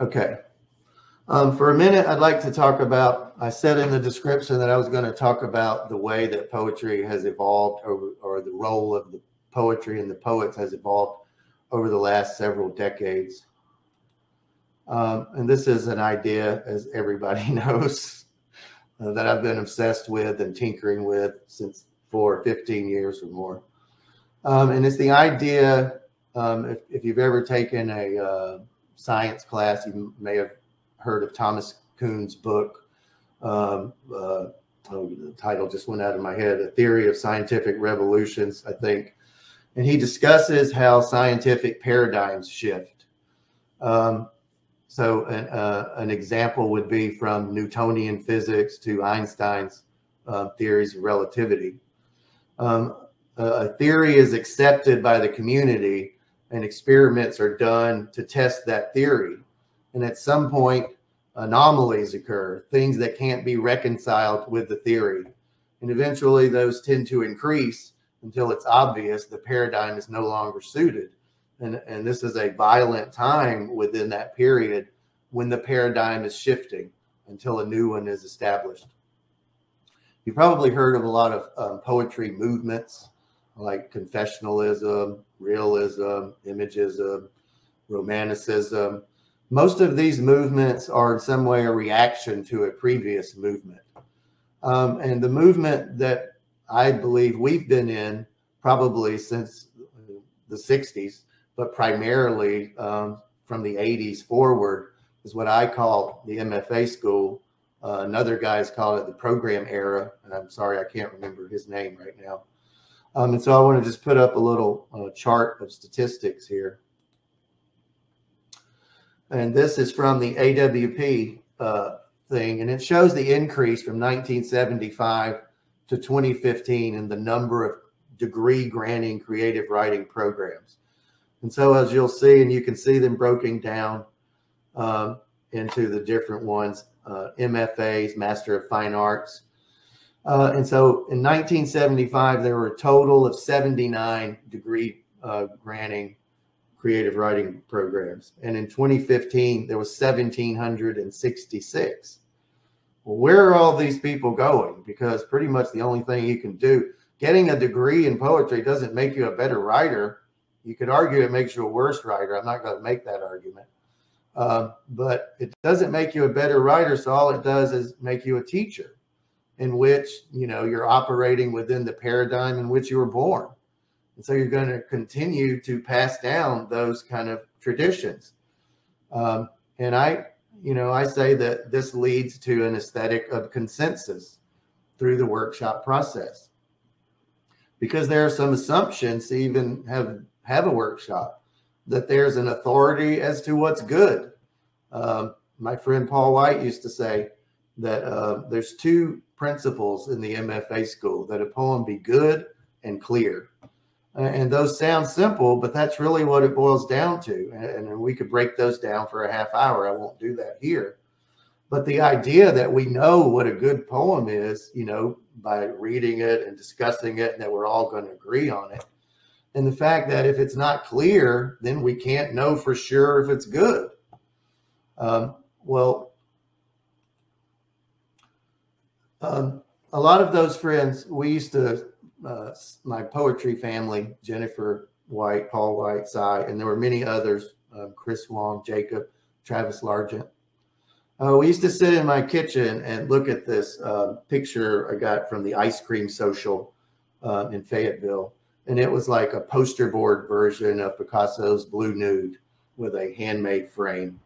Okay. Um, for a minute, I'd like to talk about. I said in the description that I was going to talk about the way that poetry has evolved, over, or the role of the poetry and the poets has evolved over the last several decades. Um, and this is an idea, as everybody *laughs* knows, uh, that I've been obsessed with and tinkering with since for 15 years or more. Um, and it's the idea, um, if, if, you've ever taken a uh, science class, you may have heard of Thomas Kuhn's book. Um, uh, oh, the title just went out of my head, A Theory of Scientific Revolutions, I think. And he discusses how scientific paradigms shift. Um, so an, uh, an example would be from Newtonian physics to Einstein's uh, theories of relativity. Um, a theory is accepted by the community and experiments are done to test that theory. And at some point, anomalies occur, things that can't be reconciled with the theory. And eventually those tend to increase until it's obvious the paradigm is no longer suited and, and this is a violent time within that period when the paradigm is shifting until a new one is established. You've probably heard of a lot of um, poetry movements like confessionalism, realism, imagism, romanticism. Most of these movements are in some way a reaction to a previous movement. Um, and the movement that I believe we've been in probably since the 60s but primarily um, from the 80s forward is what I call the MFA school. Uh, another guy's called it the program era, and I'm sorry I can't remember his name right now. Um, and so I want to just put up a little uh, chart of statistics here. And this is from the AWP uh, thing, and it shows the increase from 1975 to 2015 in the number of degree granting creative writing programs. And so, as you'll see, and you can see them broken down um, into the different ones uh, MFAs, Master of Fine Arts. Uh, and so in 1975, there were a total of 79 degree uh, granting creative writing programs. And in 2015, there was 1,766. Well, where are all these people going? Because pretty much the only thing you can do, getting a degree in poetry doesn't make you a better writer you could argue it makes you a worse writer. I'm not going to make that argument. Uh, but it doesn't make you a better writer. So all it does is make you a teacher in which, you know, you're operating within the paradigm in which you were born. And so you're going to continue to pass down those kind of traditions. Um, and I, you know, I say that this leads to an aesthetic of consensus through the workshop process because there are some assumptions even have have a workshop, that there's an authority as to what's good. Um, my friend Paul White used to say that uh, there's two principles in the MFA school that a poem be good and clear. And those sound simple, but that's really what it boils down to. And we could break those down for a half hour. I won't do that here. But the idea that we know what a good poem is, you know, by reading it and discussing it, and that we're all going to agree on it, and the fact that if it's not clear, then we can't know for sure if it's good. Um, well, Um, a lot of those friends, we used to, uh, my poetry family, Jennifer White, Paul White, Sy, and there were many others, um, Chris Wong, Jacob, Travis Largent. Uh, we used to sit in my kitchen and look at this uh, picture I got from the ice cream social uh, in Fayetteville. And it was like a poster board version of Picasso's Blue Nude with a handmade frame.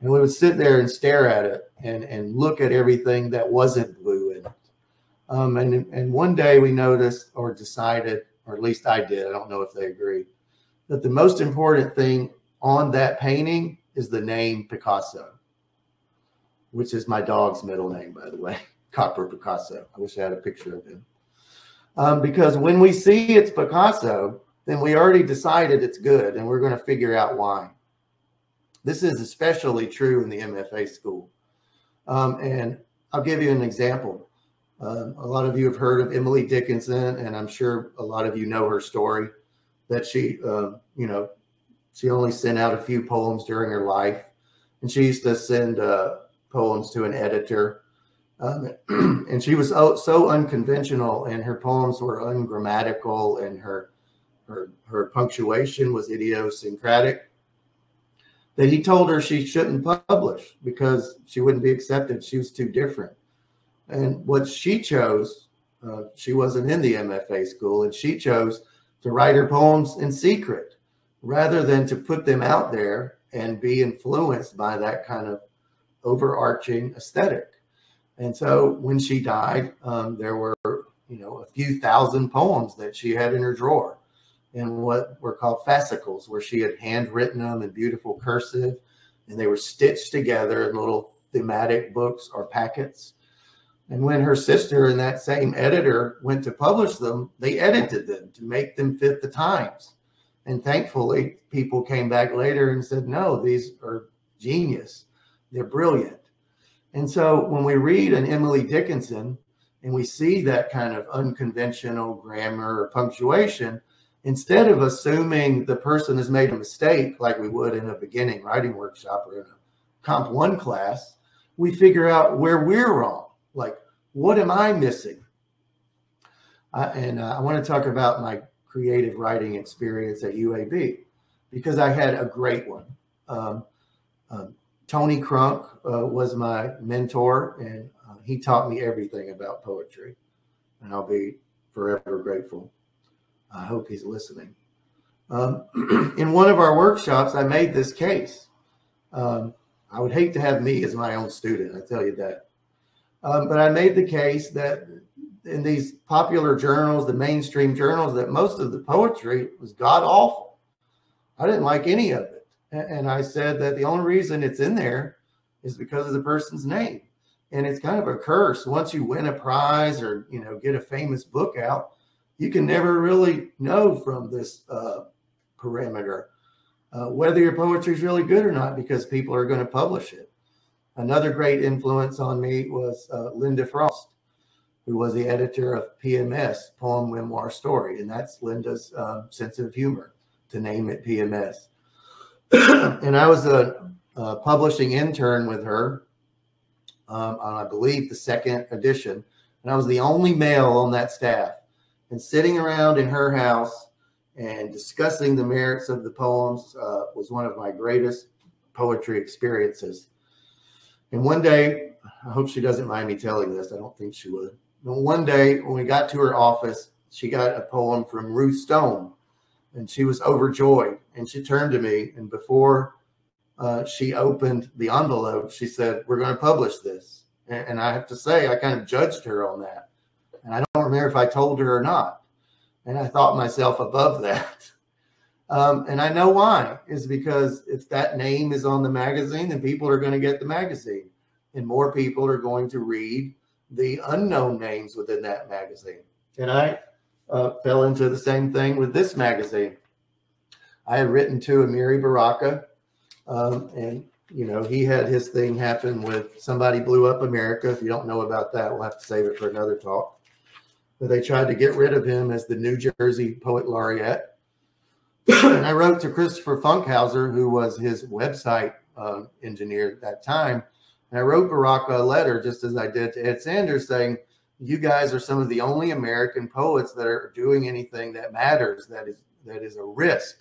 And we would sit there and stare at it and, and look at everything that wasn't blue in it. Um, and, and one day we noticed or decided, or at least I did, I don't know if they agree, that the most important thing on that painting is the name Picasso which is my dog's middle name, by the way, *laughs* Copper Picasso. I wish I had a picture of him. Um, because when we see it's Picasso, then we already decided it's good and we're going to figure out why. This is especially true in the MFA school. Um, and I'll give you an example. Uh, a lot of you have heard of Emily Dickinson, and I'm sure a lot of you know her story that she, uh, you know, she only sent out a few poems during her life. And she used to send uh, poems to an editor. Um, *clears throat* and she was so, so unconventional, and her poems were ungrammatical, and her her her punctuation was idiosyncratic. That he told her she shouldn't publish because she wouldn't be accepted. She was too different. And what she chose, uh, she wasn't in the MFA school, and she chose to write her poems in secret rather than to put them out there and be influenced by that kind of overarching aesthetic. And so when she died, um, there were, you know, a few thousand poems that she had in her drawer in what were called fascicles, where she had handwritten them in beautiful cursive and they were stitched together in little thematic books or packets. And when her sister and that same editor went to publish them, they edited them to make them fit the times. And thankfully, people came back later and said, no, these are genius. They're brilliant. And so when we read an Emily Dickinson and we see that kind of unconventional grammar or punctuation, instead of assuming the person has made a mistake like we would in a beginning writing workshop or in a comp one class, we figure out where we're wrong. Like, what am I missing? Uh, and uh, I want to talk about my creative writing experience at UAB because I had a great one. Um, um, Tony Crunk uh, was my mentor, and uh, he taught me everything about poetry, and I'll be forever grateful. I hope he's listening. Um, *clears throat* in one of our workshops, I made this case. Um, I would hate to have me as my own student, I tell you that. Um, but I made the case that in these popular journals, the mainstream journals, that most of the poetry was god awful. I didn't like any of it. And I said that the only reason it's in there is because of the person's name. And it's kind of a curse. Once you win a prize or, you know, get a famous book out, you can never really know from this uh, parameter uh, whether your poetry is really good or not because people are going to publish it. Another great influence on me was uh, Linda Frost, who was the editor of PMS, Poem Memoir Story. And that's Linda's uh, sense of humor to name it PMS. *coughs* and I was a, a, publishing intern with her um, on, I believe, the second edition. And I was the only male on that staff. And sitting around in her house and discussing the merits of the poems uh, was one of my greatest poetry experiences. And one day, I hope she doesn't mind me telling this. I don't think she would. But one day, when we got to her office, she got a poem from Ruth Stone and she was overjoyed. And she turned to me, and before uh, she opened the envelope, she said, "We're going to publish this." And, and, I have to say, I kind of judged her on that, and I don't remember if I told her or not. And I thought myself above *laughs* that. Um, and I know why is because if that name is on the magazine, then people are going to get the magazine, and more people are going to read the unknown names within that magazine. And I uh, fell into the same thing with this magazine. I had written to Amiri Baraka, um, and you know he had his thing happen with somebody blew up America. If you don't know about that, we'll have to save it for another talk. But they tried to get rid of him as the New Jersey Poet Laureate. *coughs* and I wrote to Christopher Funkhouser, who was his website uh, engineer at that time. And I wrote Baraka a letter, just as I did to Ed Sanders, saying, you guys are some of the only American poets that are doing anything that matters, that is that is a risk,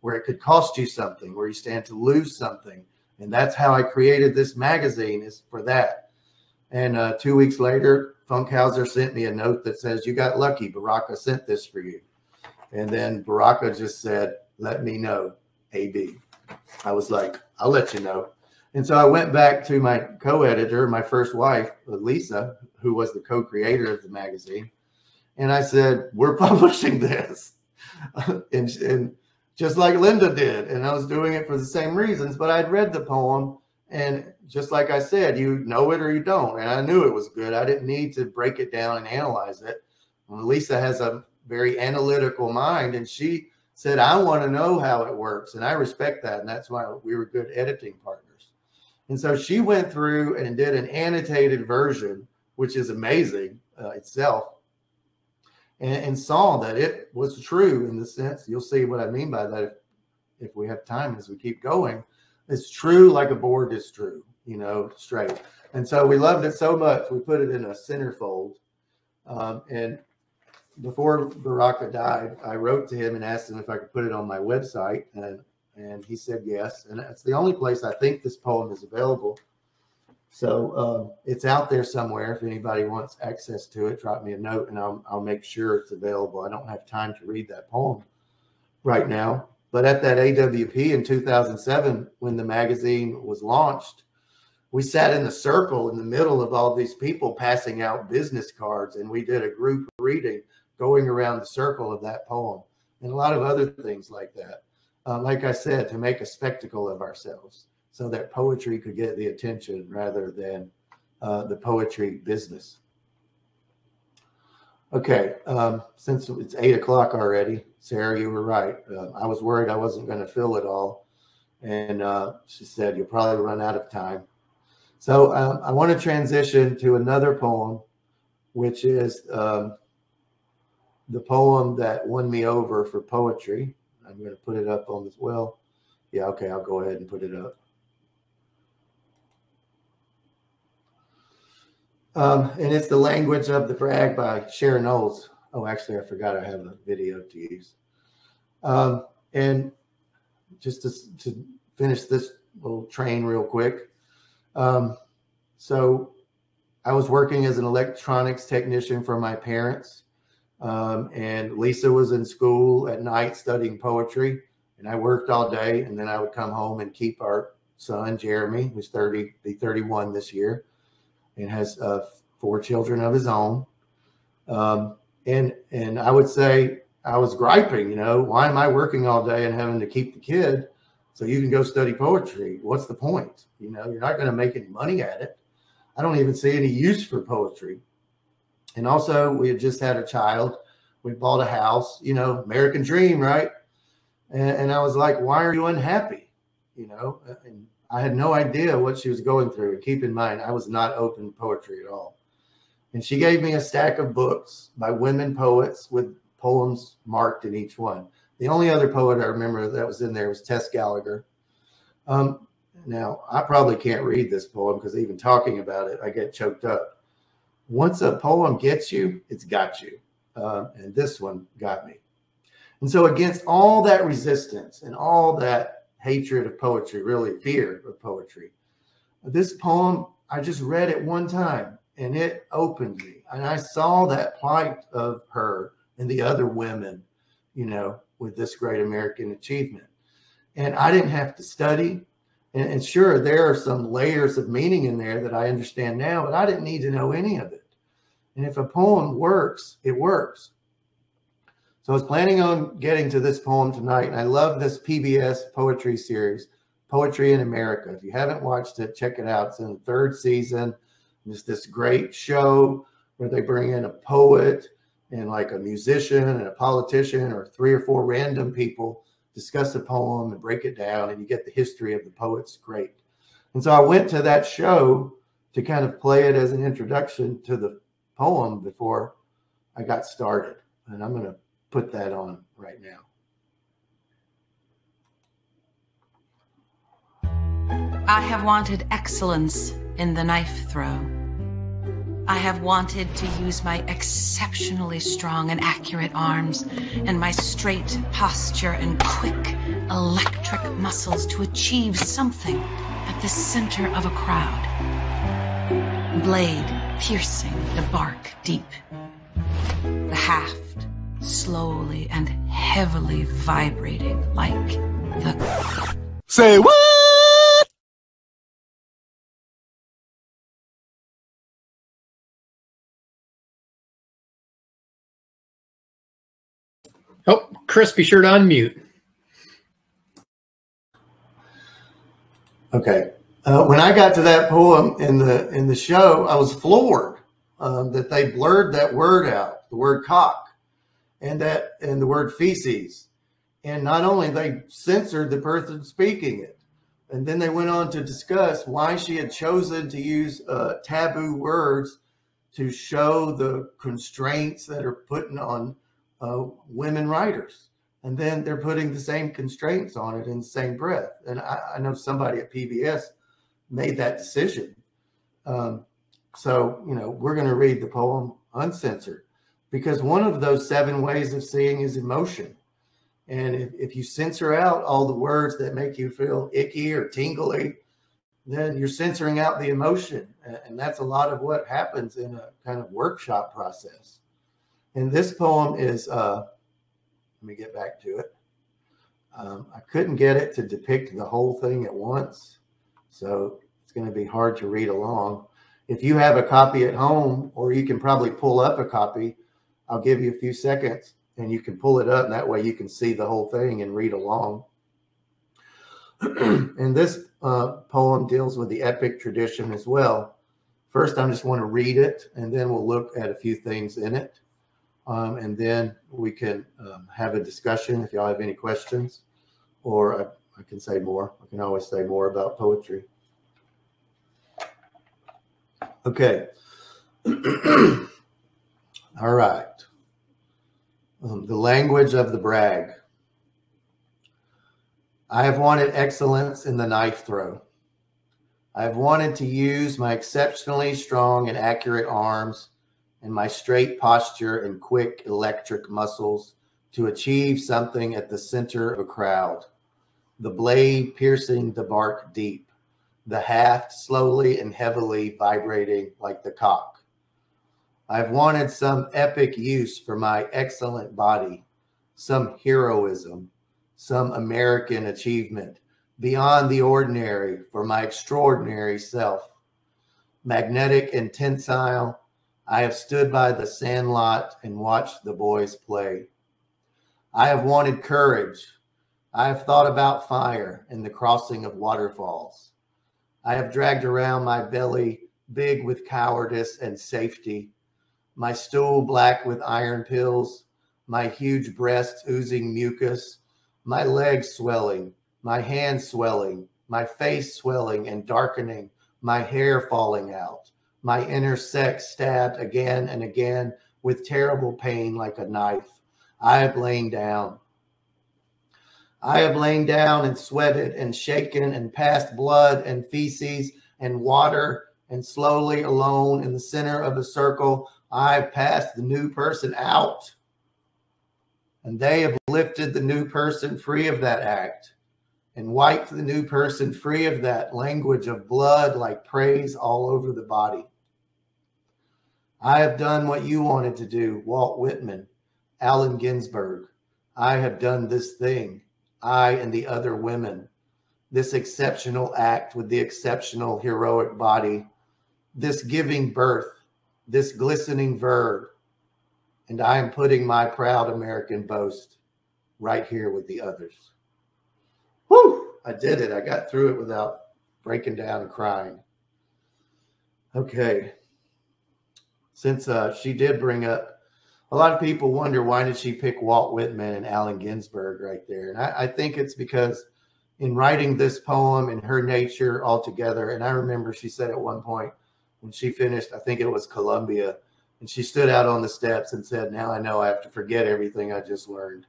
where it could cost you something, where you stand to lose something. And that's how I created this magazine is for that. And uh, two weeks later, Funkhouser sent me a note that says, you got lucky. Baraka sent this for you. And then Baraka just said, let me know, AB. I was like, I'll let you know. And so I went back to my co-editor, my first wife, Lisa, who was the co-creator of the magazine. And I said, we're *laughs* publishing this. *laughs* and, and just like Linda did. And I was doing it for the same reasons, but I'd read the poem and just like I said, you know it or you don't. And I knew it was good. I didn't need to break it down and analyze it. Lisa has a very analytical mind and she said, I want to know how it works. And I respect that. And that's why we were good editing partners. And so she went through and did an annotated version, which is amazing uh, itself and, and, saw that it was true in the sense you'll see what I mean by that if, if we have time as we keep going. It's true like a board is true, you know, straight. And so we loved it so much, we put it in a centerfold. Um, and before Baraka died, I wrote to him and asked him if I could put it on my website, and and he said yes. And it's the only place I think this poem is available. So um, it's out there somewhere. If anybody wants access to it, drop me a note and I'll, I'll make sure it's available. I don't have time to read that poem right now. But at that AWP in 2007, when the magazine was launched, we sat in the circle in the middle of all these people passing out business cards and we did a group reading going around the circle of that poem and a lot of other things like that. Uh, like I said, to make a spectacle of ourselves so that poetry could get the attention rather than uh, the poetry business. Okay, um, since it's eight o'clock already, Sarah, you were right. Uh, I was worried I wasn't going to fill it all. And uh, she said, You'll probably run out of time. So um, I want to transition to another poem, which is um, the poem that won me over for poetry. I'm going to put it up on this. Well, yeah, okay, I'll go ahead and put it up. Um, and it's the language of the brag by Sharon Olds. Oh, actually, I forgot I have a video to use. Um, and just to, to, finish this little train real quick. Um, so I was working as an electronics technician for my parents. Um, and Lisa was in school at night studying poetry. And I worked all day. And then I would come home and keep our son, Jeremy, who's 30, be 31 this year and has uh, four children of his own. Um, and and I would say I was griping, you know, why am I working all day and having to keep the kid so you can go study poetry? What's the point? You know, you're not going to make any money at it. I don't even see any use for poetry. And also, we had just had a child. We bought a house, you know, American dream, right? And, and I was like, why are you unhappy? You know, and I had no idea what she was going through. Keep in mind, I was not open to poetry at all. And she gave me a stack of books by women poets with poems marked in each one. The only other poet I remember that was in there was Tess Gallagher. Um, now, I probably can't read this poem because even talking about it, I get choked up. Once a poem gets you, it's got you. Uh, and this one got me. And so, against all that resistance and all that hatred of poetry, really fear of poetry. This poem, I just read it one time and it opened me. And I saw that plight of her and the other women, you know, with this great American achievement. And I didn't have to study. And, and sure, there are some layers of meaning in there that I understand now, but I didn't need to know any of it. And if a poem works, it works. So I was planning on getting to this poem tonight, and I love this PBS poetry series, Poetry in America. If you haven't watched it, check it out. It's in the third season. It's this great show where they bring in a poet and like a musician and a politician or three or four random people discuss a poem and break it down, and you get the history of the poets. Great. And so I went to that show to kind of play it as an introduction to the poem before I got started. And I'm going to put that on right now. I have wanted excellence in the knife throw, I have wanted to use my exceptionally strong and accurate arms and my straight posture and quick electric muscles to achieve something at the center of a crowd. Blade piercing the bark deep. The haft slowly and heavily vibrating like the. Say what? Oh, Chris, be sure to unmute. Okay. Uh, when I got to that poem in the in the show, I was floored um, that they blurred that word out, the word cock, and that and the word feces, and not only they censored the person speaking it, and then they went on to discuss why she had chosen to use uh, taboo words to show the constraints that are put on uh, women writers. And then they're putting the same constraints on it in the same breath. And I, I know somebody at PBS made that decision. Um, so, you know, we're going to read the poem uncensored because one of those seven ways of seeing is emotion. And if, if you censor out all the words that make you feel icky or tingly, then you're censoring out the emotion. And that's a lot of what happens in a kind of workshop process. And this poem is, uh, let me get back to it. Um, I couldn't get it to depict the whole thing at once. So it's going to be hard to read along. If you have a copy at home, or you can probably pull up a copy, I'll give you a few seconds and you can pull it up. And that way you can see the whole thing and read along. *clears throat* and this uh, poem deals with the epic tradition as well. First, I just want to read it, and then we'll look at a few things in it. Um, and then we can um, have a discussion if y'all have any questions, or I, I can say more. I can always say more about poetry. Okay. *clears throat* All right. Um, the language of the brag. I have wanted excellence in the knife throw. I have wanted to use my exceptionally strong and accurate arms and my straight posture and quick electric muscles to achieve something at the center of a crowd. The blade piercing the bark deep, the haft slowly and heavily vibrating like the cock. I've wanted some epic use for my excellent body, some heroism, some American achievement beyond the ordinary for my extraordinary self. Magnetic and tensile, I have stood by the sandlot and watched the boys play. I have wanted courage. I have thought about fire and the crossing of waterfalls. I have dragged around my belly big with cowardice and safety, my stool black with iron pills, my huge breasts oozing mucus, my legs swelling, my hands swelling, my face swelling and darkening, my hair falling out my inner sex stabbed again and again with terrible pain like a knife. I have lain down. I have lain down and sweated and shaken and passed blood and feces and water and slowly alone in the center of a circle, I have passed the new person out. And they have lifted the new person free of that act and wiped the new person free of that language of blood like praise all over the body. I have done what you wanted to do, Walt Whitman, Allen Ginsberg. I have done this thing, I and the other women, this exceptional act with the exceptional heroic body, this giving birth, this glistening verb. And I am putting my proud American boast right here with the others. Whew, I did it. I got through it without breaking down and crying. Okay since uh, she did bring up a lot of people wonder why did she pick Walt Whitman and Allen Ginsberg right there, and I, I think it's because in writing this poem and her nature altogether, and I remember she said at one point when she finished, I think it was Columbia, and she stood out on the steps and said, "Now I know I have to forget everything I just learned."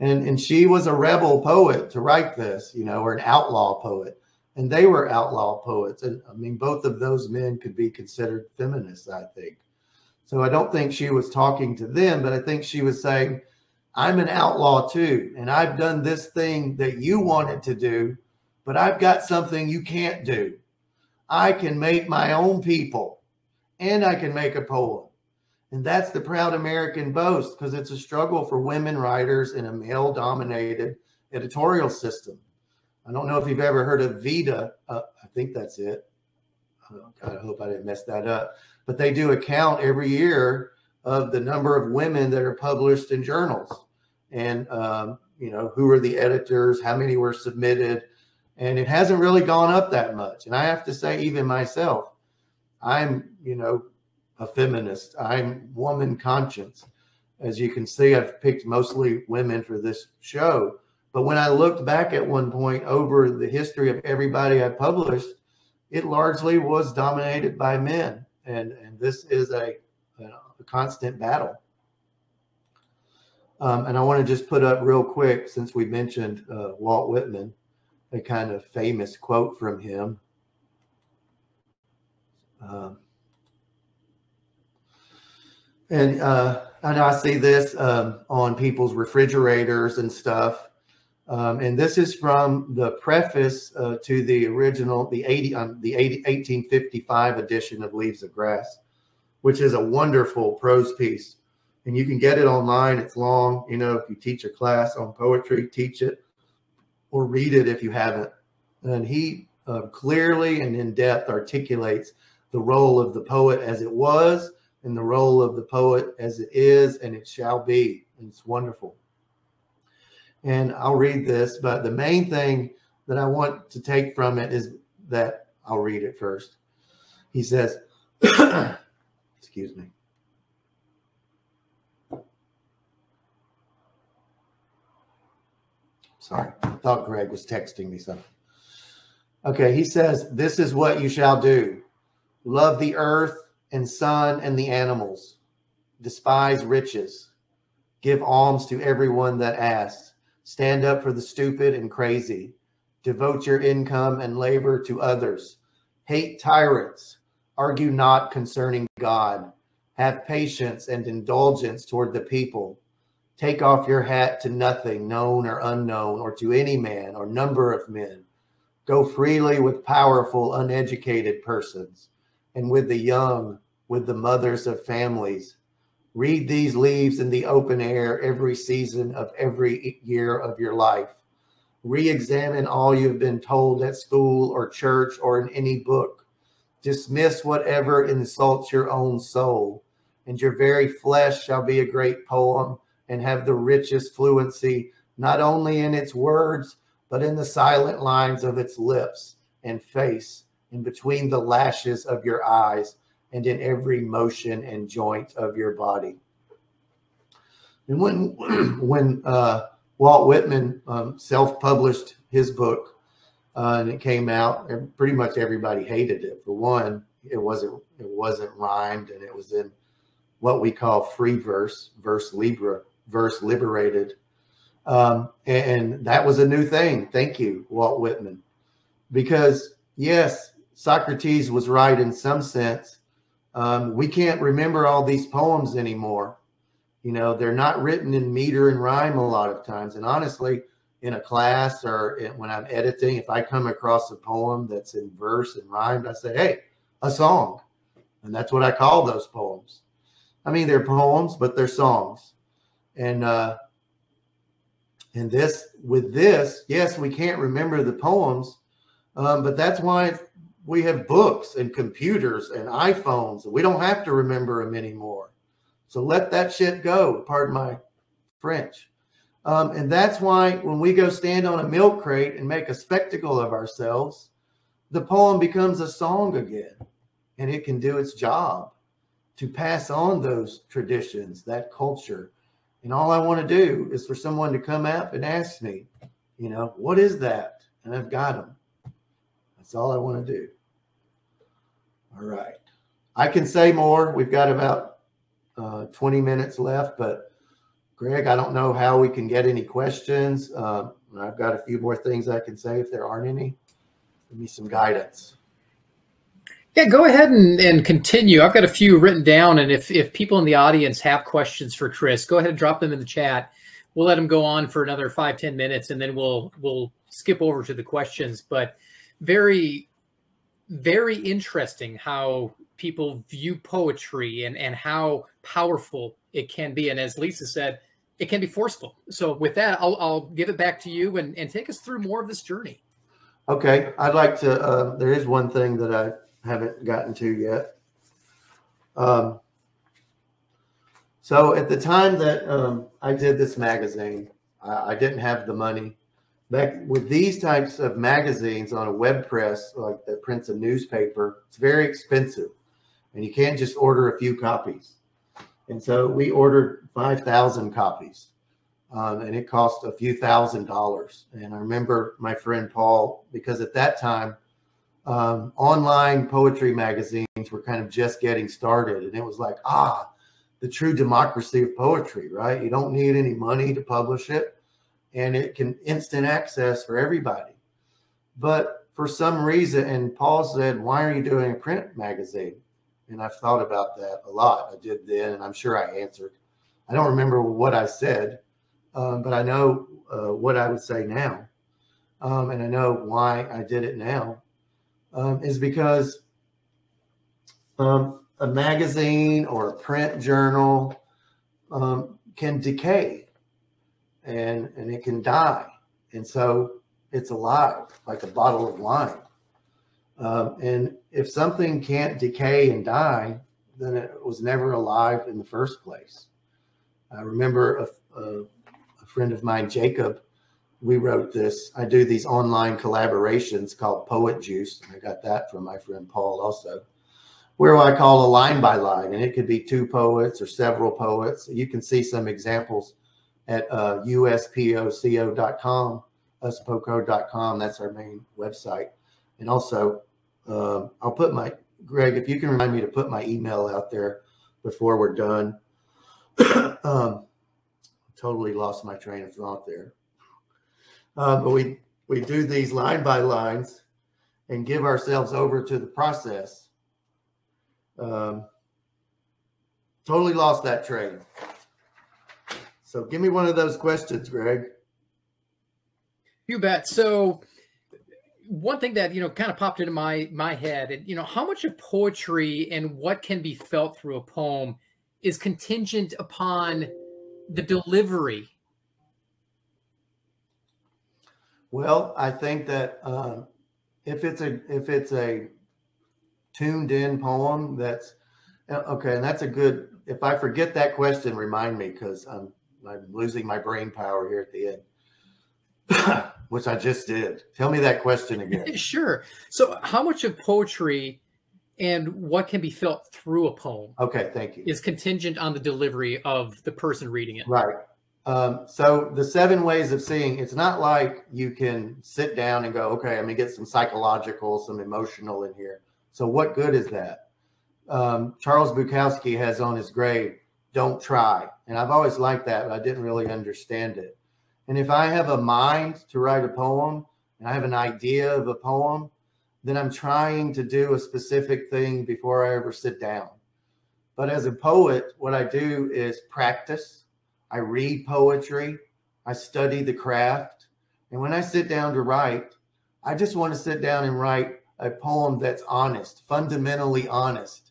And and she was a rebel poet to write this, you know, or an outlaw poet. and they were outlaw poets. And I mean, both of those men could be considered feminists, I think. So I don't think she was talking to them, but I think she was saying, I'm an outlaw too, and I've done this thing that you wanted to do, but I've got something you can't do. I can make my own people and I can make a poem. And that's the proud American boast because it's a struggle for women writers in a male dominated editorial system. I don't know if you've ever heard of VIDA. Uh, I think that's it. Oh, God, I hope I didn't mess that up. But they do a count every year of the number of women that are published in journals and, um, you know, who are the editors, how many were submitted. And it hasn't really gone up that much. And I have to say, even myself, I'm, you know, a feminist. I'm woman conscience. As you can see, I've picked mostly women for this show but when I looked back at one point over the history of everybody I published, it largely was dominated by men. And, and this is a, a constant battle. Um, and I want to just put up real quick, since we mentioned uh, Walt Whitman, a kind of famous quote from him. Um, and uh, I know I see this um, on people's refrigerators and stuff. Um, and this is from the preface uh, to the original, the 80, um, the 80, 1855 edition of Leaves of Grass, which is a wonderful prose piece. And you can get it online. It's long. You know, if you teach a class on poetry, teach it or read it if you haven't. And he uh, clearly and in depth articulates the role of the poet as it was and the role of the poet as it is and it shall be. And it's wonderful and I'll read this, but the main thing that I want to take from it is that I'll read it first. He says, *coughs* excuse me. Sorry, I thought Greg was texting me something. Okay, he says, This is what you shall do love the earth and sun and the animals, despise riches, give alms to everyone that asks Stand up for the stupid and crazy. Devote your income and labor to others. Hate tyrants. Argue not concerning God. Have patience and indulgence toward the people. Take off your hat to nothing, known or unknown, or to any man or number of men. Go freely with powerful, uneducated persons, and with the young, with the mothers of families, Read these leaves in the open air every season of every year of your life. Re examine all you've been told at school or church or in any book. Dismiss whatever insults your own soul, and your very flesh shall be a great poem and have the richest fluency, not only in its words, but in the silent lines of its lips and face, and between the lashes of your eyes and in every motion and joint of your body. And when *clears throat* when uh, Walt Whitman um, self-published his book uh, and it came out, pretty much everybody hated it. For one, it wasn't it wasn't rhymed and it was in what we call free verse, vers libre, verse liberated. Um, and that was a new thing. Thank you, Walt Whitman. Because yes, Socrates was right in some sense, um, we can't remember all these poems anymore. You know, they're not written in meter and rhyme a lot of times. And honestly, in a class or when I'm editing, if I come across a poem that's in verse and rhymed, I say, hey, a song. And that's what I call those poems. I mean, they're poems, but they're songs. And uh, and this with this, yes, we can't remember the poems, um, but that's why we have books and computers and iPhones. We don't have to remember them anymore. So let that shit go. Pardon my French. Um, and that's why when we go stand on a milk crate and make a spectacle of ourselves, the poem becomes a song again and it can do its job to pass on those traditions, that culture. And all I want to do is for someone to come up and ask me, you know, what is that? And I've got them. That's all I want to do. All right. I can say more. We've got about uh, 20 minutes left, but Greg, I don't know how we can get any questions. Uh, I've got a few more things I can say if there aren't any. give me some guidance. Yeah, go ahead and, and continue. I've got a few written down, and if if people in the audience have questions for Chris, go ahead and drop them in the chat. We'll let him go on for another five ten minutes, and then we'll we'll skip over to the questions. But very very interesting how people view poetry and and how powerful it can be. And as Lisa said, it can be forceful. So with that, I'll I'll give it back to you and and take us through more of this journey. Okay, I'd like to. Uh, there is one thing that I haven't gotten to yet. Um, so at the time that um, I did this magazine, I, I, didn't have the money. Back with these types of magazines on a web press, like that prints a newspaper, it's very expensive, and you can't just order a few copies. And so we ordered five thousand copies, um, and it cost a few thousand dollars. And I remember my friend Paul, because at that time um, online poetry magazines were kind of just getting started. And it was like, ah, the true democracy of poetry, right? You don't need any money to publish it, and it can instant access for everybody. But for some reason, and Paul said, Why are you doing a print magazine? And I've thought about that a lot. I did then, and I'm sure I answered. I don't remember what I said, um, but I know uh, what I would say now. Um, and I know why I did it now um, is because um, a magazine or a print journal um, can decay and and it can die, and so it's alive like a bottle of wine. Um, and if something can't decay and die, then it was never alive in the first place. I remember a, a, a friend of mine, Jacob, we wrote this. I do these online collaborations called Poet Juice. I got that from my friend Paul also, where I call a line by line, and it could be two poets or several poets. You can see some examples at uh, uspoco.com, uspoco.com. That's our main website. And also, uh, I'll put my, Greg, if you can remind me to put my email out there before we're done. *coughs* um, totally lost my train of thought there. Uh, but we we do these line by lines and give ourselves over to the process. Um, totally lost that train. So give me one of those questions, Greg. You bet. So one thing that you know kind of popped into my my head, and you know, how much of poetry and what can be felt through a poem is contingent upon the delivery Well, I think that um, if it's a if it's a tuned in poem, that's uh, okay, and that's a good. If I forget that question, remind me because I'm I'm losing my brain power here at the end, *coughs* which I just did. Tell me that question again. *laughs* sure. So, how much of poetry and what can be felt through a poem? Okay, thank you. Is contingent on the delivery of the person reading it. Right. Um, so the seven ways of seeing, it's not like you can sit down and go, okay, I'm gonna get some psychological, some emotional in here. So what good is that? Um, Charles Bukowski has on his grave, don't try. And I've always liked that, but I didn't really understand it. And if I have a mind to write a poem and I have an idea of a poem, then I'm trying to do a specific thing before I ever sit down. But as a poet, what I do is practice I read poetry, I study the craft. And when I sit down to write, I just want to sit down and write a poem that's honest, fundamentally honest.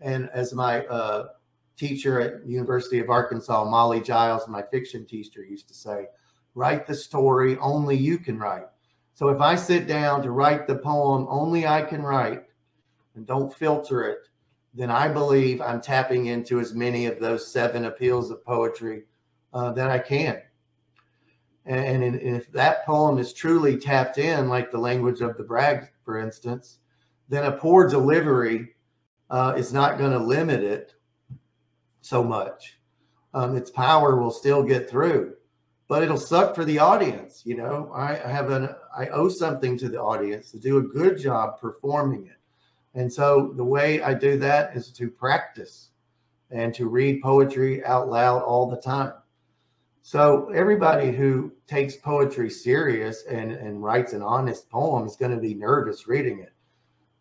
And as my uh, teacher at University of Arkansas, Molly Giles, my fiction teacher, used to say, write the story only you can write. So if I sit down to write the poem only I can write and don't filter it, then I believe I'm tapping into as many of those seven appeals of poetry uh, that I can. And, and, if that poem is truly tapped in, like the language of the brag, for instance, then a poor delivery uh, is not going to limit it so much. Um, its power will still get through, but it'll suck for the audience. You know, I have an I owe something to the audience to do a good job performing it. And so the way I do that is to practice and to read poetry out loud all the time. So everybody who takes poetry serious and, and writes an honest poem is going to be nervous reading it.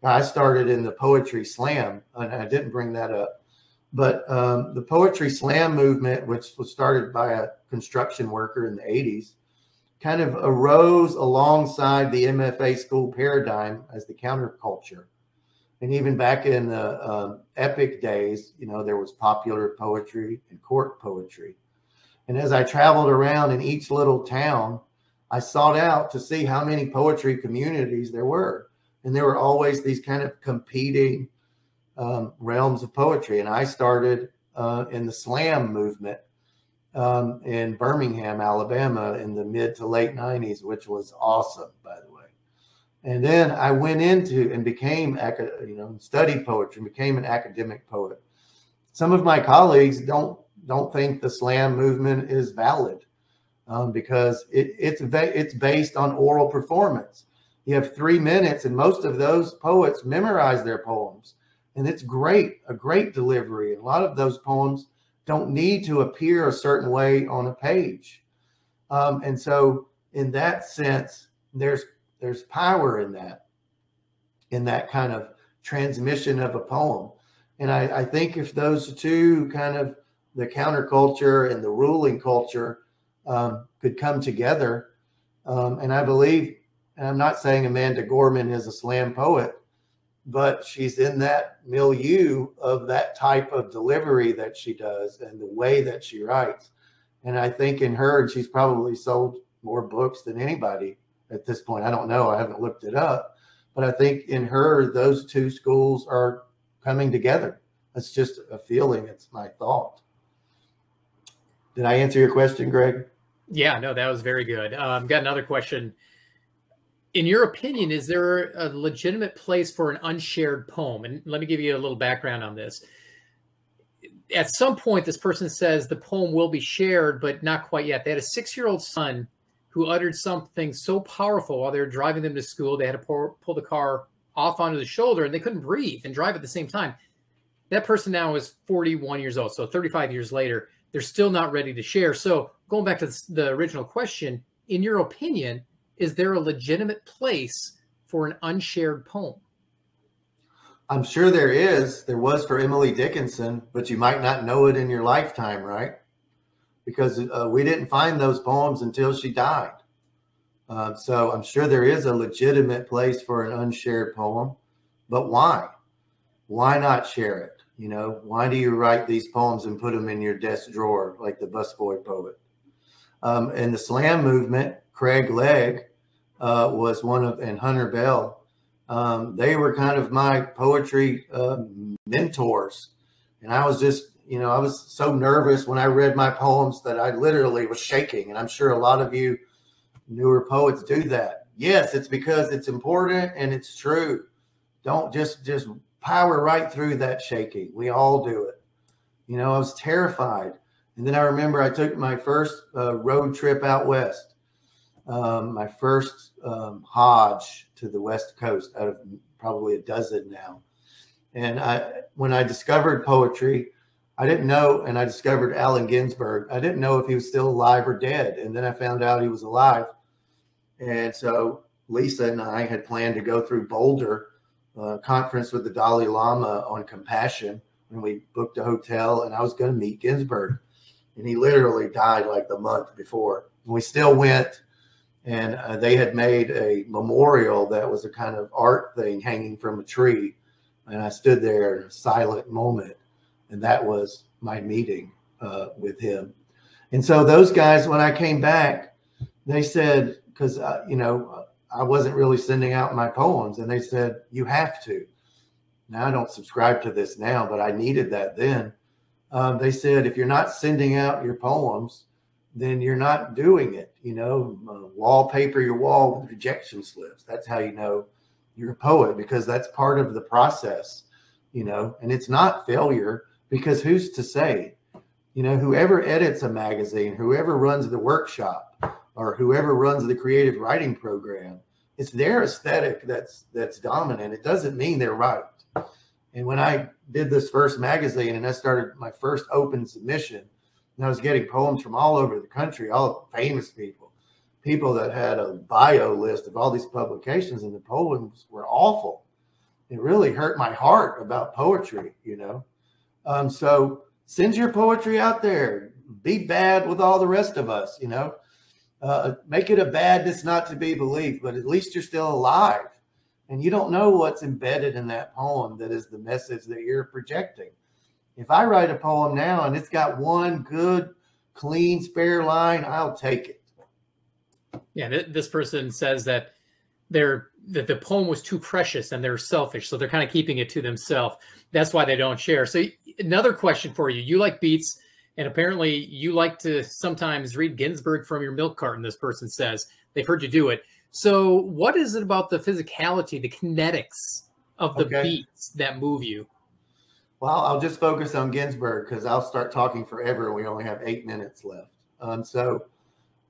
I started in the poetry slam, and I didn't bring that up. But um, the poetry slam movement, which was started by a construction worker in the 80s, kind of arose alongside the MFA school paradigm as the counterculture. And even back in the um, epic days, you know, there was popular poetry and court poetry. And as I traveled around in each little town, I sought out to see how many poetry communities there were. And there were always these kind of competing um, realms of poetry. And I started uh, in the slam movement um, in Birmingham, Alabama in the mid to late 90s, which was awesome, by the way. And then I went into and became, you know, studied poetry, and became an academic poet. Some of my colleagues don't don't think the slam movement is valid um, because it, it's it's based on oral performance. You have three minutes, and most of those poets memorize their poems, and it's great, a great delivery. a lot of those poems don't need to appear a certain way on a page. Um, and so, in that sense, there's there's power in that, in that kind of transmission of a poem. And I, I think if those two kind of the counterculture and the ruling culture um, could come together, um, and I believe, and I'm not saying Amanda Gorman is a slam poet, but she's in that milieu of that type of delivery that she does and the way that she writes. And I think in her, and she's probably sold more books than anybody at this point. I don't know. I haven't looked it up. But I think in her, those two schools are coming together. That's just a feeling. It's my thought. Did I answer your question, Greg? Yeah, no, that was very good. Um, got another question in your opinion, is there a legitimate place for an unshared poem? And let me give you a little background on this. At some point, this person says the poem will be shared, but not quite yet. They had a six year old son who uttered something so powerful while they were driving them to school. They had to pull, pull the car off onto the shoulder and they couldn't breathe and drive at the same time. That person now is 41 years old. So 35 years later, they're still not ready to share. So going back to the original question, in your opinion, is there a legitimate place for an unshared poem? I'm sure there is. There was for Emily Dickinson, but you might not know it in your lifetime, right? Because uh, we didn't find those poems until she died. Uh, so I'm sure there is a legitimate place for an unshared poem, but why? Why not share it? You know, why do you write these poems and put them in your desk drawer like the busboy poet? Um, and the slam movement, Craig Legg uh, was one of, and Hunter Bell. Um, they were kind of my poetry uh, mentors. And I was just, you know, I was so nervous when I read my poems that I literally was shaking. And I'm sure a lot of you newer poets do that. Yes, it's because it's important and it's true. Don't just just power right through that shaking. We all do it. You know, I was terrified. And then I remember I took my first uh, road trip out west um, my first um, Hodge to the West Coast out of probably a dozen now. And I, when I discovered poetry, I didn't know, and I discovered Allen Ginsberg. I didn't know if he was still alive or dead. And then I found out he was alive. And so Lisa and I had planned to go through Boulder, uh, conference with the Dalai Lama on compassion. And we booked a hotel, and I was going to meet Ginsberg. And he literally died like the month before. And we still went and uh, they had made a memorial that was a kind of art thing hanging from a tree and i stood there in a silent moment and that was my meeting uh, with him. And so those guys when i came back they said because uh, you know i wasn't really sending out my poems. And they said you have to. Now i don't subscribe to this now but i needed that then. Um, they said if you're not sending out your poems then you're not doing it. You know, uh, wallpaper your wall with rejection slips. That's how you know you're a poet because that's part of the process, you know, and it's not failure because who's to say, you know, whoever edits a magazine, whoever runs the workshop, or whoever runs the creative writing program, it's their aesthetic that's that's dominant. It doesn't mean they're right. And when I did this first magazine and I started my first open submission, And I was getting poems from all over the country, all famous people, people that had a bio list of all these publications, and the poems were awful. It really hurt my heart about poetry, you know. Um, so send your poetry out there. Be bad with all the rest of us, you know. Uh, make it a badness not to be believed, but at least you're still alive. And you don't know what's embedded in that poem that is the message that you're projecting. If I write a poem now and it's got one good, clean, spare line, I'll take it. Yeah, th- this person says that they're that the poem was too precious and they're selfish, so they're kind of keeping it to themselves. That's why they don't share. So another question for you: You like beats, and apparently you like to sometimes read Ginsberg from your milk carton. This person says they've heard you do it. So what is it about the physicality, the kinetics of the okay. beats that move you? Well, I'll just focus on Ginsberg because I'll start talking forever. We only have eight minutes left. Um, so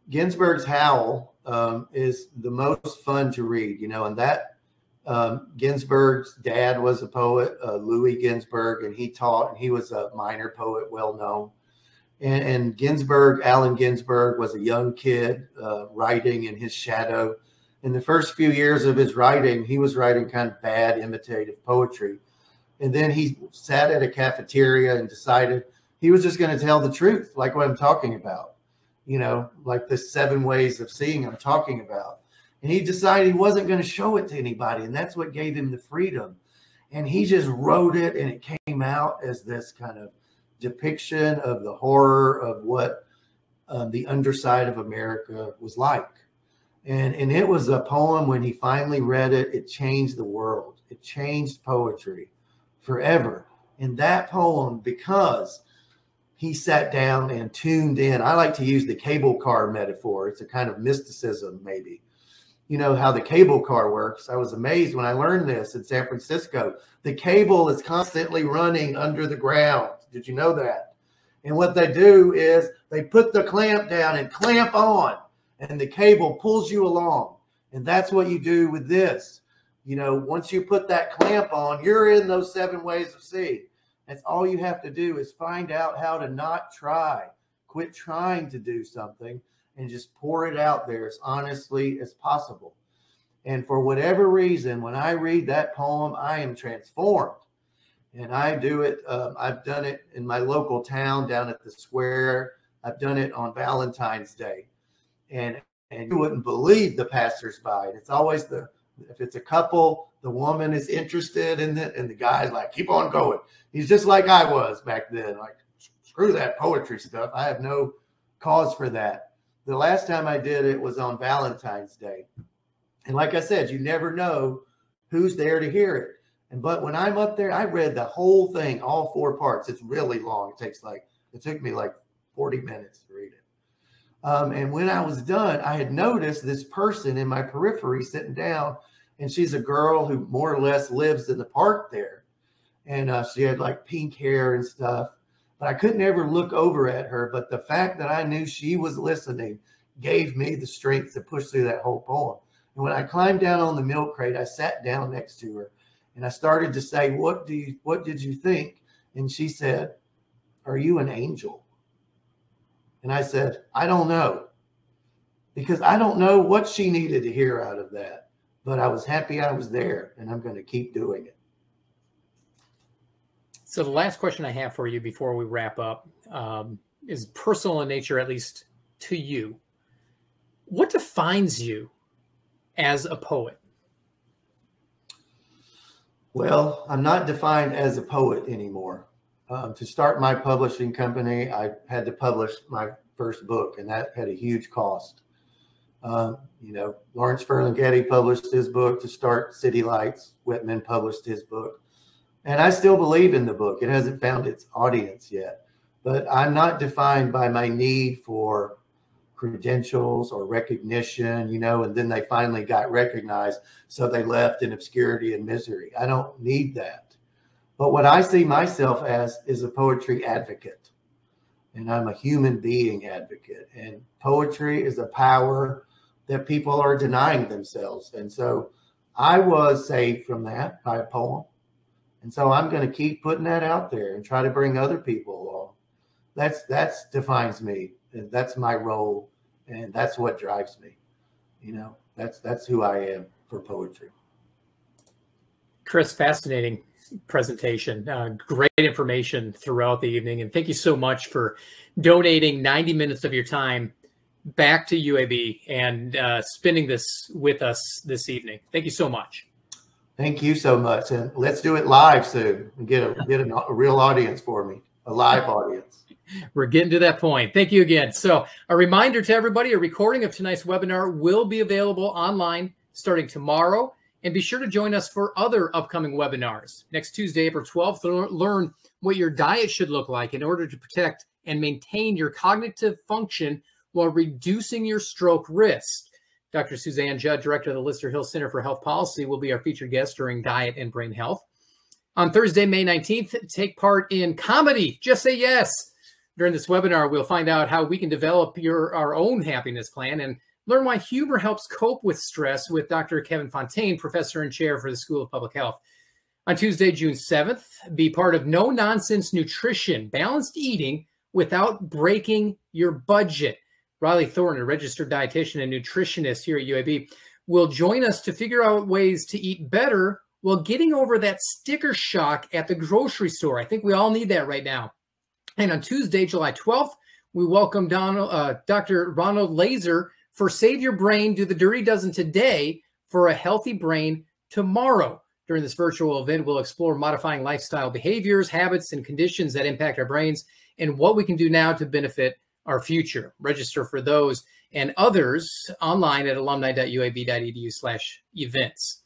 Ginsberg's Howl um, is the most fun to read, you know, and that um, Ginsberg's dad was a poet, uh, Louis Ginsberg, and he taught, and he was a minor poet, well known. And, and Ginsberg, Allen Ginsberg, was a young kid uh, writing in his shadow. In the first few years of his writing, he was writing kind of bad imitative poetry and then he sat at a cafeteria and decided he was just going to tell the truth, like what I'm talking about, you know, like the seven ways of seeing I'm talking about. And he decided he wasn't going to show it to anybody. And that's what gave him the freedom. And he just wrote it, and it came out as this kind of depiction of the horror of what um, the underside of America was like. And, and it was a poem when he finally read it, it changed the world. It changed poetry forever in that poem because he sat down and tuned in. I like to use the cable car metaphor. It's a kind of mysticism, maybe. You know how the cable car works. I was amazed when I learned this in San Francisco. The cable is constantly running under the ground. Did you know that? And what they do is they put the clamp down and clamp on, and the cable pulls you along. And that's what you do with this you know, once you put that clamp on, you're in those seven ways of seeing. That's all you have to do is find out how to not try, quit trying to do something and just pour it out there as honestly as possible. And for whatever reason, when I read that poem, I am transformed. And I do it, um, I've done it in my local town down at the square. I've done it on Valentine's Day. And and you wouldn't believe the passersby. It's always the if it's a couple, the woman is interested in it, and the guy's like, keep on going. He's just like I was back then. Like, screw that poetry stuff. I have no cause for that. The last time I did it was on Valentine's Day. And like I said, you never know who's there to hear it. And but when I'm up there, I read the whole thing, all four parts. It's really long. It takes like it took me like 40 minutes to read it. Um, and when I was done, I had noticed this person in my periphery sitting down, and she's a girl who more or less lives in the park there. And uh, she had like pink hair and stuff, but I couldn't ever look over at her. But the fact that I knew she was listening gave me the strength to push through that whole poem. And when I climbed down on the milk crate, I sat down next to her and I started to say, "What do you? What did you think?" And she said, "Are you an angel?" And I said, I don't know. Because I don't know what she needed to hear out of that. But I was happy I was there and I'm going to keep doing it. So, the last question I have for you before we wrap up um, is personal in nature, at least to you. What defines you as a poet? Well, I'm not defined as a poet anymore. Um, to start my publishing company, I had to publish my first book, and that had a huge cost. Um, you know, Lawrence Ferlinghetti published his book to start City Lights. Whitman published his book. And I still believe in the book. It hasn't found its audience yet. But I'm not defined by my need for credentials or recognition, you know, and then they finally got recognized. So they left in obscurity and misery. I don't need that. But what I see myself as is a poetry advocate. And I'm a human being advocate. And poetry is a power that people are denying themselves. And so I was saved from that by a poem. And so I'm going to keep putting that out there and try to bring other people along. that's that's defines me. And that's my role, and that's what drives me. You know, that's that's who I am for poetry. Chris, fascinating presentation. Uh, great information throughout the evening. And thank you so much for donating 90 minutes of your time back to UAB and uh, spending this with us this evening. Thank you so much. Thank you so much. And let's do it live soon and get a, get a, a real audience for me, a live audience. *laughs* We're getting to that point. Thank you again. So, a reminder to everybody a recording of tonight's webinar will be available online starting tomorrow and be sure to join us for other upcoming webinars. Next Tuesday, April 12th, learn what your diet should look like in order to protect and maintain your cognitive function while reducing your stroke risk. Dr. Suzanne Judd, director of the Lister Hill Center for Health Policy, will be our featured guest during Diet and Brain Health. On Thursday, May 19th, take part in comedy. Just say yes. During this webinar, we'll find out how we can develop your our own happiness plan and Learn why humor helps cope with stress with Dr. Kevin Fontaine, professor and chair for the School of Public Health. On Tuesday, June 7th, be part of No Nonsense Nutrition, balanced eating without breaking your budget. Riley Thorne, a registered dietitian and nutritionist here at UAB, will join us to figure out ways to eat better while getting over that sticker shock at the grocery store. I think we all need that right now. And on Tuesday, July 12th, we welcome Donald, uh, Dr. Ronald Lazar for Save Your Brain, do the Dirty Dozen today for a healthy brain tomorrow. During this virtual event, we'll explore modifying lifestyle behaviors, habits, and conditions that impact our brains and what we can do now to benefit our future. Register for those and others online at alumni.uab.edu slash events.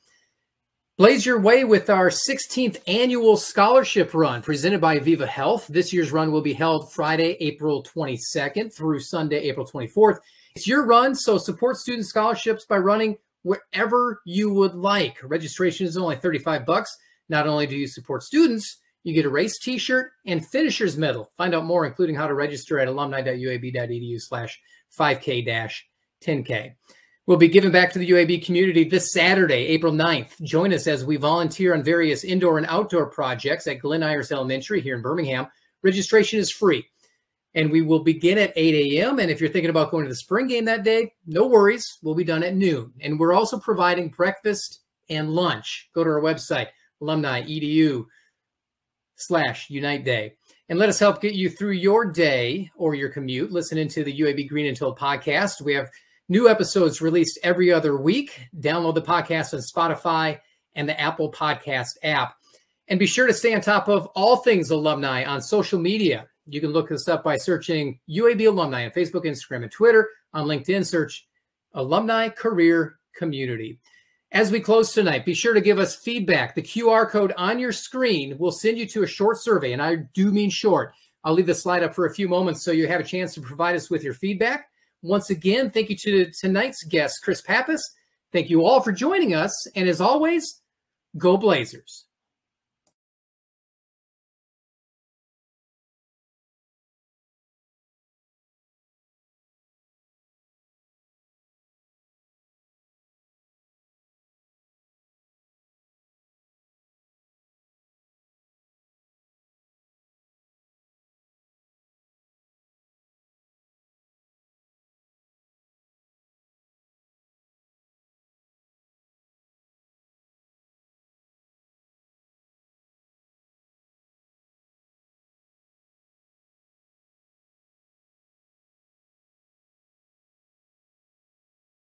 Blaze your way with our 16th annual scholarship run presented by Viva Health. This year's run will be held Friday, April 22nd through Sunday, April 24th it's your run, so support student scholarships by running wherever you would like. Registration is only 35 bucks. Not only do you support students, you get a race t-shirt and finisher's medal. Find out more, including how to register at alumni.uab.edu slash 5K-10K. We'll be giving back to the UAB community this Saturday, April 9th. Join us as we volunteer on various indoor and outdoor projects at Glen Iris Elementary here in Birmingham. Registration is free and we will begin at 8 a.m. And if you're thinking about going to the spring game that day, no worries. We'll be done at noon. And we're also providing breakfast and lunch. Go to our website, alumni.edu slash unite day. And let us help get you through your day or your commute. Listening to the UAB Green Told podcast. We have new episodes released every other week. Download the podcast on Spotify and the Apple Podcast app. And be sure to stay on top of all things alumni on social media. You can look us up by searching UAB alumni on Facebook, Instagram, and Twitter. On LinkedIn, search Alumni Career Community. As we close tonight, be sure to give us feedback. The QR code on your screen will send you to a short survey, and I do mean short. I'll leave the slide up for a few moments so you have a chance to provide us with your feedback. Once again, thank you to tonight's guest, Chris Pappas. Thank you all for joining us. And as always, go Blazers.